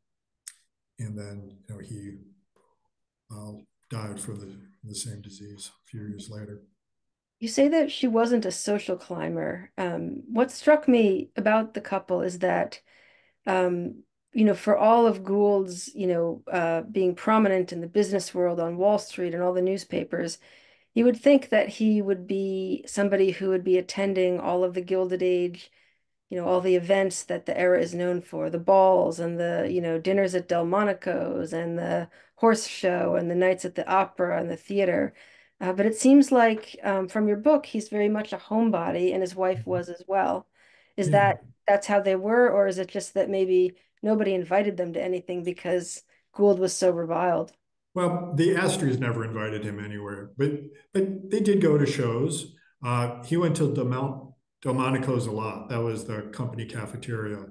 and then you know he uh, died from the, the same disease a few years later. You say that she wasn't a social climber. Um, what struck me about the couple is that, um, you know, for all of Gould's, you know, uh, being prominent in the business world on Wall Street and all the newspapers, you would think that he would be somebody who would be attending all of the Gilded Age, you know, all the events that the era is known for, the balls and the, you know, dinners at Delmonico's and the horse show and the nights at the opera and the theater. Uh, but it seems like um, from your book, he's very much a homebody, and his wife was as well. Is Yeah. that that's how they were, or is it just that maybe nobody invited them to anything because Gould was so reviled? Well, the Astors never invited him anywhere, but but they did go to shows. Uh, he went to Delmont, Delmonico's a lot. That was the company cafeteria.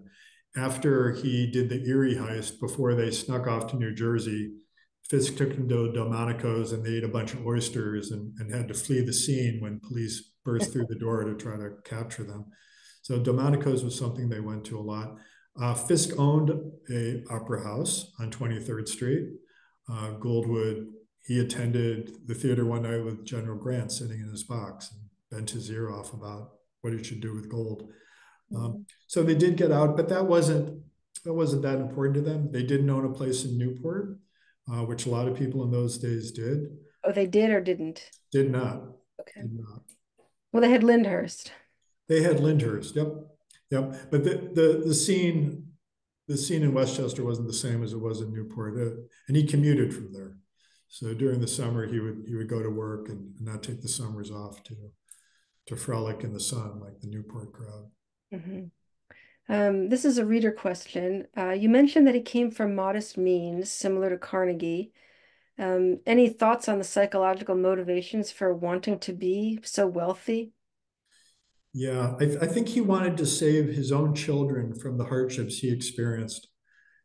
After he did the Erie heist, before they snuck off to New Jersey, Fisk took him to Delmonico's and they ate a bunch of oysters and, and had to flee the scene when police burst through the door to try to capture them. So Delmonico's was something they went to a lot. Uh, Fisk owned a opera house on 23rd Street. Uh, Gould would, he attended the theater one night with General Grant sitting in his box and bent his ear off about what he should do with gold. Um, so they did get out, but that wasn't that wasn't that important to them. They didn't own a place in Newport uh, which a lot of people in those days did. Oh, they did or didn't? Did not. Okay. Did not. Well, they had Lyndhurst. They had Lyndhurst. Yep. Yep. But the the the scene the scene in Westchester wasn't the same as it was in Newport, uh, and he commuted from there. So during the summer, he would he would go to work and, not take the summers off to to frolic in the sun like the Newport crowd. Mm-hmm. Um, this is a reader question. Uh, you mentioned that he came from modest means, similar to Carnegie. Um, any thoughts on the psychological motivations for wanting to be so wealthy? Yeah, I, th I think he wanted to save his own children from the hardships he experienced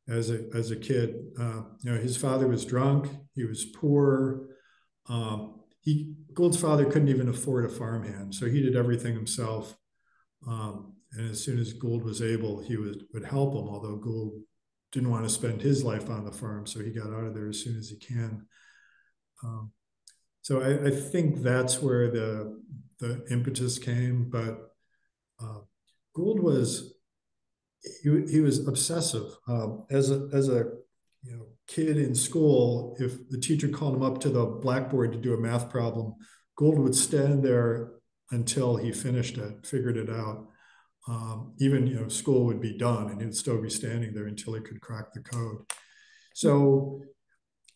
as a as a kid. Uh, you know, his father was drunk. He was poor. Um, he Gould's father couldn't even afford a farmhand, so he did everything himself. Um, and as soon as Gould was able, he would, would help him, although Gould didn't want to spend his life on the farm. So he got out of there as soon as he can. Um, so I, I, think that's where the, the impetus came. But uh, Gould was, he, he was obsessive. Um, as, a, as a you know, kid in school, if the teacher called him up to the blackboard to do a math problem, Gould would stand there until he finished it, figured it out um, even you know school would be done and he'd still be standing there until he could crack the code so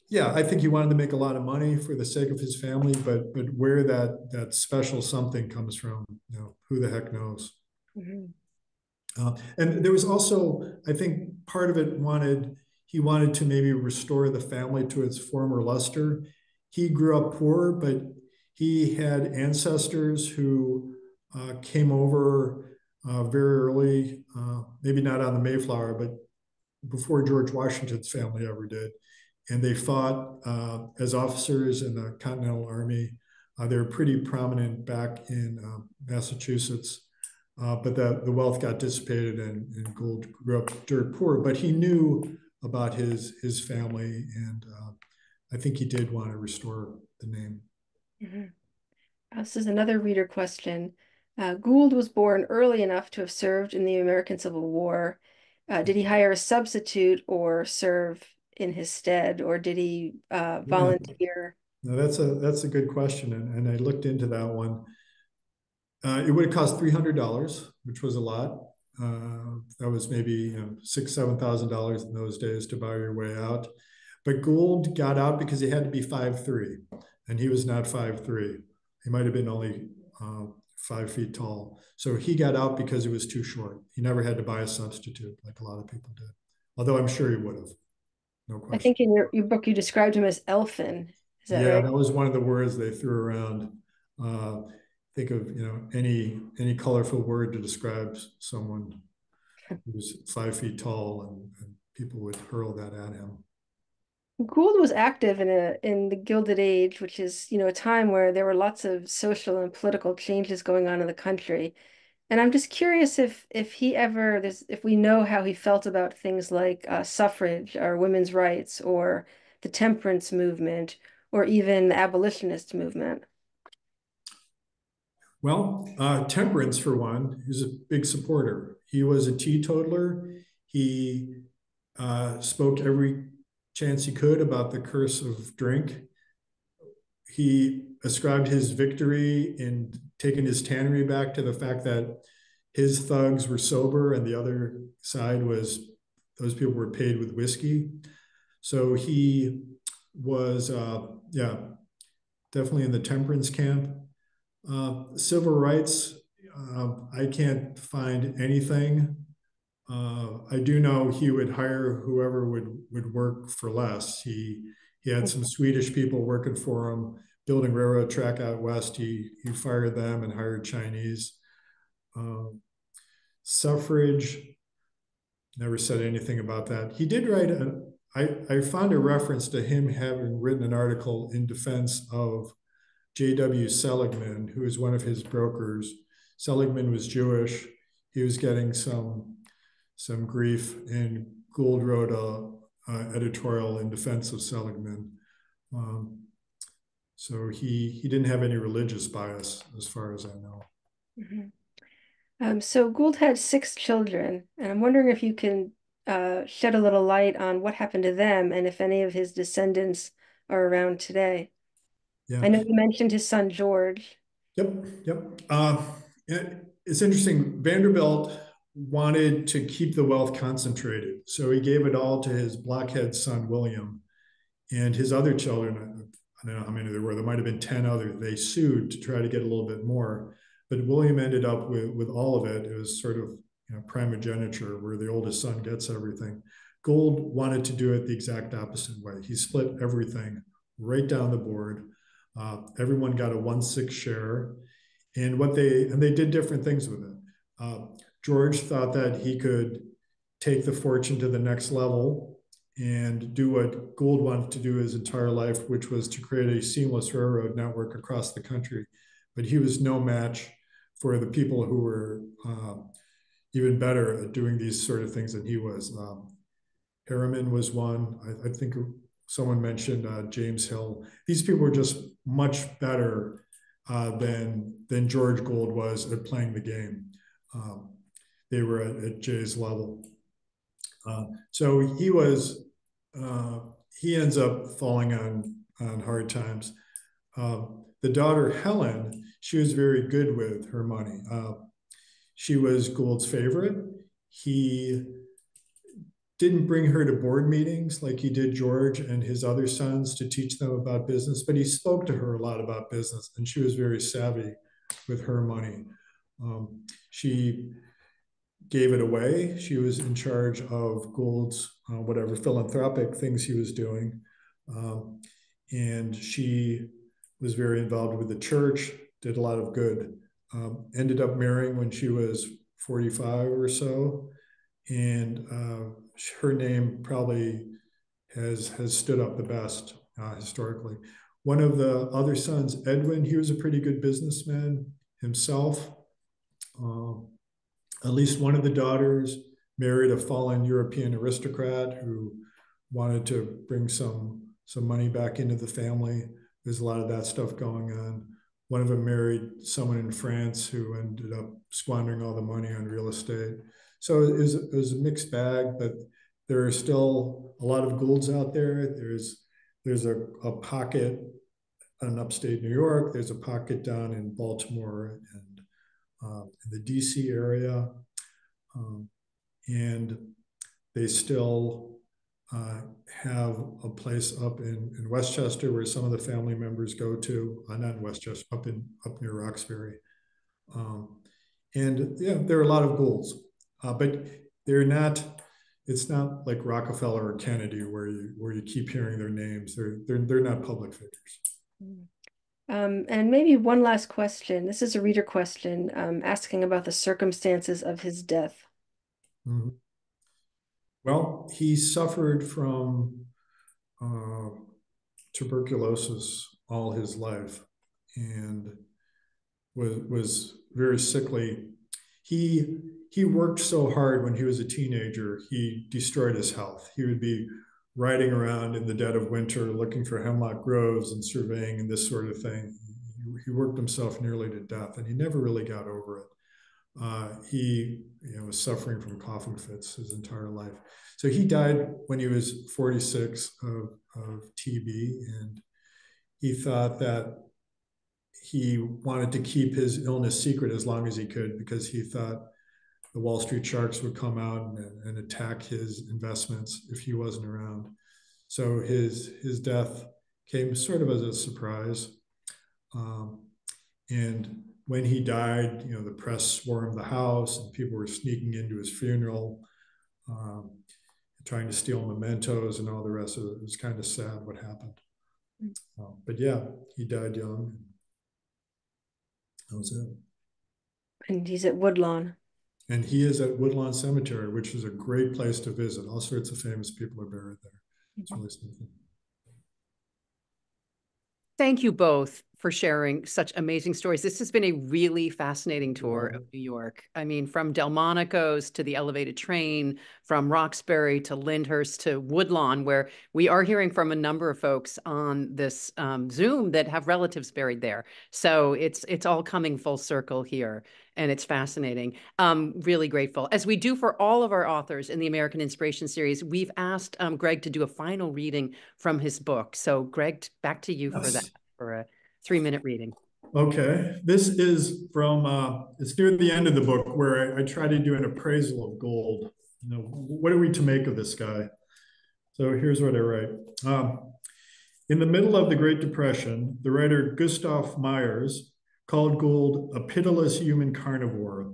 yeah i think he wanted to make a lot of money for the sake of his family but but where that that special something comes from you know who the heck knows mm-hmm. uh, and there was also i think part of it wanted he wanted to maybe restore the family to its former luster he grew up poor but he had ancestors who uh, came over uh, very early, uh, maybe not on the Mayflower, but before George Washington's family ever did. And they fought uh, as officers in the Continental Army. Uh, they were pretty prominent back in uh, Massachusetts, uh, but the, the wealth got dissipated and, and Gould grew up dirt poor. But he knew about his, his family, and I think he did want to restore the name. Mm-hmm. This is another reader question. Uh, Gould was born early enough to have served in the American Civil War. Uh, did he hire a substitute or serve in his stead, or did he uh, volunteer? No, that's a that's a good question, and, and I looked into that one. Uh, it would have cost three hundred dollars, which was a lot. Uh, that was maybe you know, six seven thousand dollars in those days to buy your way out. But Gould got out because he had to be five three, and he was not five three. He might have been only uh, five feet tall. So he got out because he was too short. He never had to buy a substitute like a lot of people did. Although I'm sure he would have. No question. I think in your, your book you described him as elfin. Is that yeah, right? that was one of the words they threw around. Uh, think of you know any any colorful word to describe someone who's five feet tall, and, and people would hurl that at him. Gould was active in a in the Gilded Age, which is you know a time where there were lots of social and political changes going on in the country, and I'm just curious if if he ever this if we know how he felt about things like uh, suffrage or women's rights or the temperance movement or even the abolitionist movement. Well, uh, temperance for one, he's a big supporter. He was a teetotaler. He uh, spoke every chance he could about the curse of drink. He ascribed his victory in taking his tannery back to the fact that his thugs were sober and the other side was those people were paid with whiskey. So he was, uh, yeah, definitely in the temperance camp. Uh, civil rights, uh, I can't find anything. Uh, I do know he would hire whoever would would work for less. He he had some Swedish people working for him, building railroad track out west. He he fired them and hired Chinese. Um, suffrage, never said anything about that. He did write a. I, I found a reference to him having written an article in defense of J.W. Seligman, who was one of his brokers. Seligman was Jewish. He was getting some some grief, and Gould wrote a editorial in defense of Seligman. Um, so he he didn't have any religious bias, as far as I know. Mm-hmm. Um, so Gould had six children, and I'm wondering if you can uh, shed a little light on what happened to them, and if any of his descendants are around today. Yeah. I know you mentioned his son George. Yep, yep. Uh, it, it's interesting. Vanderbilt wanted to keep the wealth concentrated, so he gave it all to his blockhead son William, and his other children. I don't know how many there were. There might have been ten others. They sued to try to get a little bit more, but William ended up with with all of it. It was sort of you know, primogeniture, where the oldest son gets everything. Gould wanted to do it the exact opposite way. He split everything right down the board uh, everyone got a one six share, and what they and they did different things with it. Uh, George thought that he could take the fortune to the next level and do what Gould wanted to do his entire life, which was to create a seamless railroad network across the country. But he was no match for the people who were uh, even better at doing these sort of things than he was. Um, Harriman was one. I, I think someone mentioned uh, James Hill. These people were just much better uh, than than George Gould was at playing the game. Um, they were at, at Jay's level. Uh, so he was uh, he ends up falling on on hard times. Um, the daughter Helen, she was very good with her money. Uh, she was Gould's favorite. He didn't bring her to board meetings like he did George and his other sons to teach them about business, but he spoke to her a lot about business, and she was very savvy with her money. Um, she gave it away. She was in charge of Gould's uh, whatever philanthropic things he was doing, um, and she was very involved with the church. Did a lot of good. Um, ended up marrying when she was 45 or so, and uh, her name probably has has stood up the best uh, historically. One of the other sons, Edwin, he was a pretty good businessman himself. Um, at least one of the daughters married a fallen European aristocrat who wanted to bring some some money back into the family. There's a lot of that stuff going on. One of them married someone in France who ended up squandering all the money on real estate. So it was, it was a mixed bag, but there are still a lot of Goulds out there. There's there's a, a pocket in upstate New York. There's a pocket down in Baltimore and uh, in the DC area, um, and they still uh, have a place up in, in Westchester where some of the family members go to. Uh, not in Westchester, up in up near Roxbury. Um, and yeah, there are a lot of Goulds uh, but they're not. It's not like Rockefeller or Kennedy where you where you keep hearing their names. They're they're they're not public figures. Um, and maybe one last question. This is a reader question um, asking about the circumstances of his death. Mm-hmm. Well, he suffered from uh, tuberculosis all his life and was was very sickly. He he worked so hard when he was a teenager, he destroyed his health. He would be riding around in the dead of winter looking for hemlock groves and surveying and this sort of thing. he, worked himself nearly to death, and he never really got over it. Uh, he you know, was suffering from coughing fits his entire life. So he died when he was 46 of, of TB, and he thought that he wanted to keep his illness secret as long as he could because he thought the Wall Street sharks would come out and, and attack his investments if he wasn't around. So his his death came sort of as a surprise. Um, and when he died, you know, the press swarmed the house and people were sneaking into his funeral, um, trying to steal mementos and all the rest of it. It was kind of sad what happened. Um, but yeah, he died young. That was it. And he's at Woodlawn. And he is at Woodlawn Cemetery, which is a great place to visit. All sorts of famous people are buried there. It's mm-hmm. really something. Thank you both for sharing such amazing stories. This has been a really fascinating tour of New York. I mean, from Delmonico's to the elevated train, from Roxbury to Lyndhurst to Woodlawn, where we are hearing from a number of folks on this um, Zoom that have relatives buried there. So it's it's all coming full circle here, and it's fascinating. Um, really grateful, as we do for all of our authors in the American Inspiration series. We've asked um, Greg to do a final reading from his book. So, Greg, back to you yes. for that for a three minute reading. Okay, this is from uh, it's near the end of the book where I, I try to do an appraisal of Gould you know, what are we to make of this guy? So here's what I write. Um, in the middle of the Great Depression, the writer Gustav Myers called Gould a pitiless human carnivore.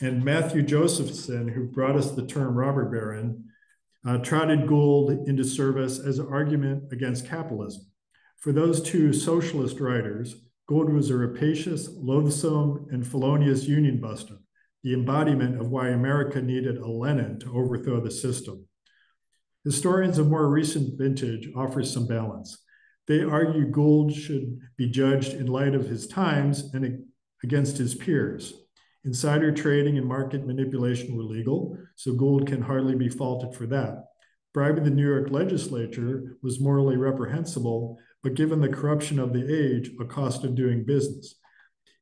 And Matthew Josephson, who brought us the term robber baron, uh, trotted Gould into service as an argument against capitalism. For those two socialist writers, Gould was a rapacious, loathsome, and felonious union buster the embodiment of why America needed a Lenin to overthrow the system. Historians of more recent vintage offer some balance. They argue Gould should be judged in light of his times and against his peers. Insider trading and market manipulation were legal, so Gould can hardly be faulted for that. Bribing the New York legislature was morally reprehensible, but given the corruption of the age, a cost of doing business.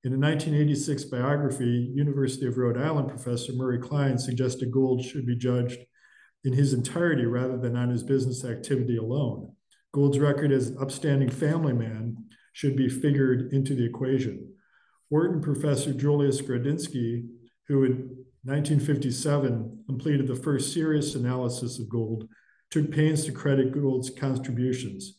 In a 1986 biography, University of Rhode Island professor Maury Klein suggested Gould should be judged in his entirety rather than on his business activity alone. Gould's record as an upstanding family man should be figured into the equation. Wharton professor Julius Grodinsky, who in 1957 completed the first serious analysis of Gould, took pains to credit Gould's contributions.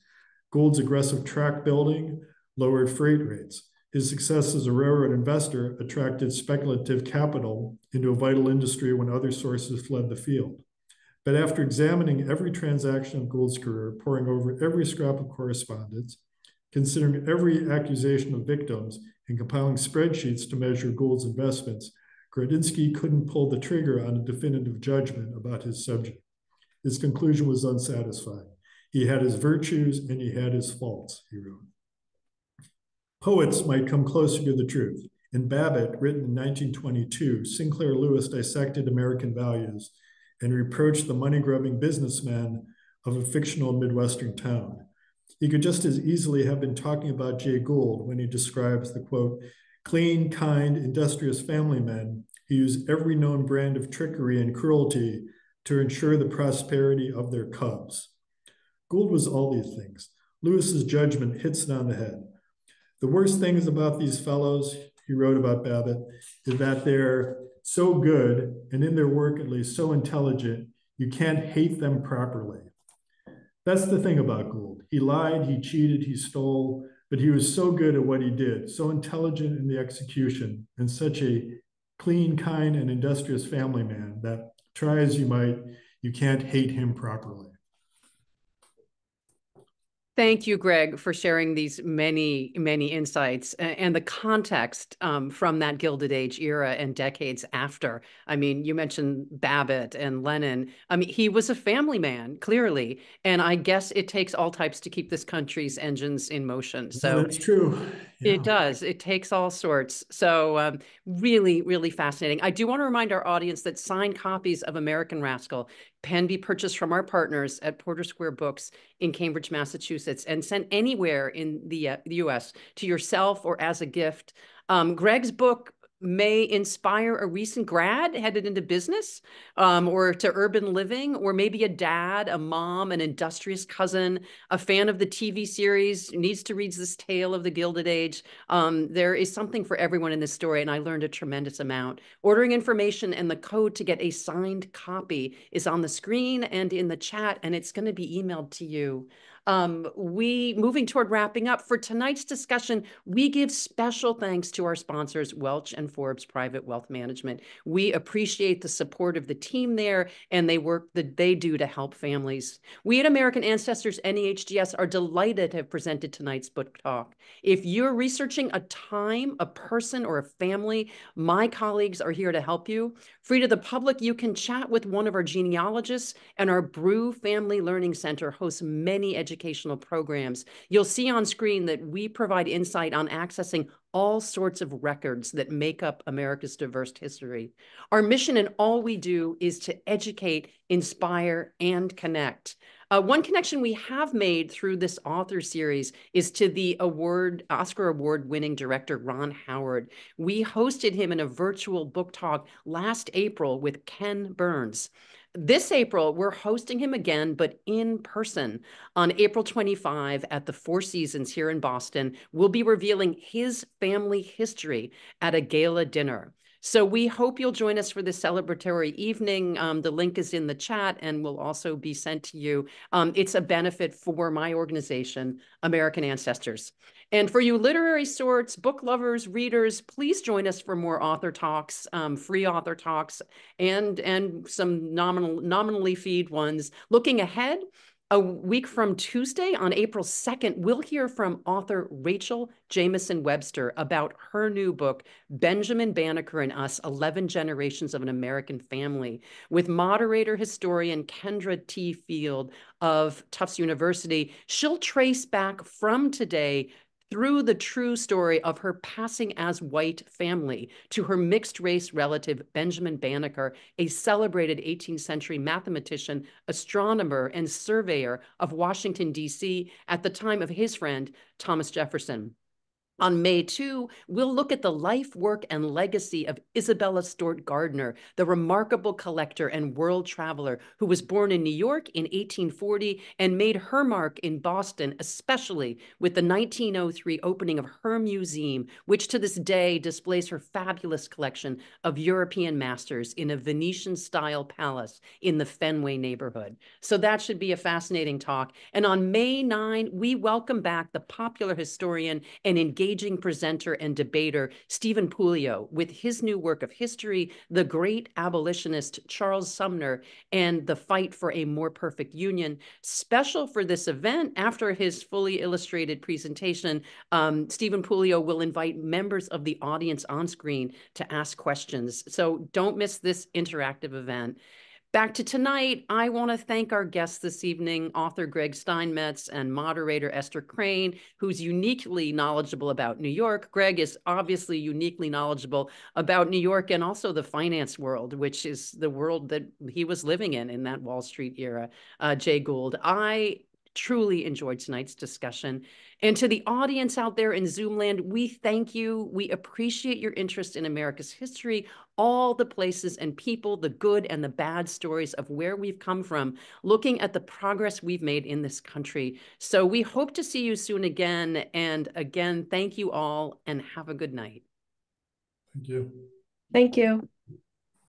Gould's aggressive track building lowered freight rates. His success as a railroad investor attracted speculative capital into a vital industry when other sources fled the field. But after examining every transaction of Gould's career, poring over every scrap of correspondence, considering every accusation of victims, and compiling spreadsheets to measure Gould's investments, Grodinsky couldn't pull the trigger on a definitive judgment about his subject. His conclusion was unsatisfying. He had his virtues and he had his faults, he wrote. Poets might come closer to the truth. In Babbitt, written in 1922, Sinclair Lewis dissected American values and reproached the money grubbing businessman of a fictional Midwestern town. He could just as easily have been talking about Jay Gould when he describes the quote, clean, kind, industrious family men who use every known brand of trickery and cruelty to ensure the prosperity of their cubs. Gould was all these things. Lewis's judgment hits it on the head. The worst things about these fellows, he wrote about Babbitt, is that they're so good, and in their work at least, so intelligent, you can't hate them properly. That's the thing about Gould. He lied, he cheated, he stole, but he was so good at what he did, so intelligent in the execution, and such a clean, kind, and industrious family man that try as you might, you can't hate him properly. Thank you, Greg, for sharing these many, many insights and the context um, from that Gilded Age era and decades after. I mean, you mentioned Babbitt and Lenin. I mean, he was a family man, clearly. And I guess it takes all types to keep this country's engines in motion. So it's true. Yeah. It does. It takes all sorts. So, um, really, really fascinating. I do want to remind our audience that signed copies of American Rascal can be purchased from our partners at Porter Square Books in Cambridge, Massachusetts, and sent anywhere in the, uh, the US to yourself or as a gift. Um, Greg's book may inspire a recent grad headed into business um, or to urban living, or maybe a dad, a mom, an industrious cousin, a fan of the TV series needs to read this tale of the Gilded Age. Um, there is something for everyone in this story, and I learned a tremendous amount. Ordering information and the code to get a signed copy is on the screen and in the chat, and it's going to be emailed to you. Um, we moving toward wrapping up for tonight's discussion, we give special thanks to our sponsors, Welch and Forbes Private Wealth Management. We appreciate the support of the team there and they work that they do to help families. We at American Ancestors NEHGS are delighted to have presented tonight's book talk. If you're researching a time, a person, or a family, my colleagues are here to help you. Free to the public, you can chat with one of our genealogists, and our Brue Family Learning Center hosts many educational educational programs. You'll see on screen that we provide insight on accessing all sorts of records that make up America's diverse history. Our mission and all we do is to educate, inspire, and connect. Uh, one connection we have made through this author series is to the award Oscar award winning director Ron Howard. We hosted him in a virtual book talk last April with Ken Burns. This April, we're hosting him again, but in person on April 25 at the Four Seasons here in Boston. We'll be revealing his family history at a gala dinner. So we hope you'll join us for this celebratory evening. Um, the link is in the chat and will also be sent to you. Um, it's a benefit for my organization, American Ancestors. And for you literary sorts, book lovers, readers, please join us for more author talks, um, free author talks, and and some nominal nominally feed ones. Looking ahead, a week from Tuesday on April 2nd, we'll hear from author Rachel Jamison Webster about her new book, Benjamin Banneker and Us 11 Generations of an American Family, with moderator historian Kendra T. Field of Tufts University. She'll trace back from today through the true story of her passing as white family to her mixed race relative, Benjamin Banneker, a celebrated 18th century mathematician, astronomer, and surveyor of Washington, D.C. at the time of his friend, Thomas Jefferson. On May 2, we'll look at the life, work, and legacy of Isabella Stewart Gardner, the remarkable collector and world traveler who was born in New York in 1840 and made her mark in Boston, especially with the 1903 opening of her museum, which to this day displays her fabulous collection of European masters in a Venetian-style palace in the Fenway neighborhood. So that should be a fascinating talk. And on May 9, we welcome back the popular historian and engaged engaging presenter and debater Stephen Puleo with his new work of history, The Great Abolitionist Charles Sumner and the Fight for a More Perfect Union. Special for this event, after his fully illustrated presentation, um, Stephen Puleo will invite members of the audience on screen to ask questions. So don't miss this interactive event. Back to tonight, I want to thank our guests this evening, author Greg Steinmetz and moderator Esther Crain, who's uniquely knowledgeable about New York. Greg is obviously uniquely knowledgeable about New York and also the finance world, which is the world that he was living in in that Wall Street era. Uh, Jay Gould, I truly enjoyed tonight's discussion. And to the audience out there in Zoomland, we thank you. We appreciate your interest in America's history, all the places and people, the good and the bad stories of where we've come from, looking at the progress we've made in this country. So we hope to see you soon again. And again, thank you all and have a good night. Thank you. Thank you.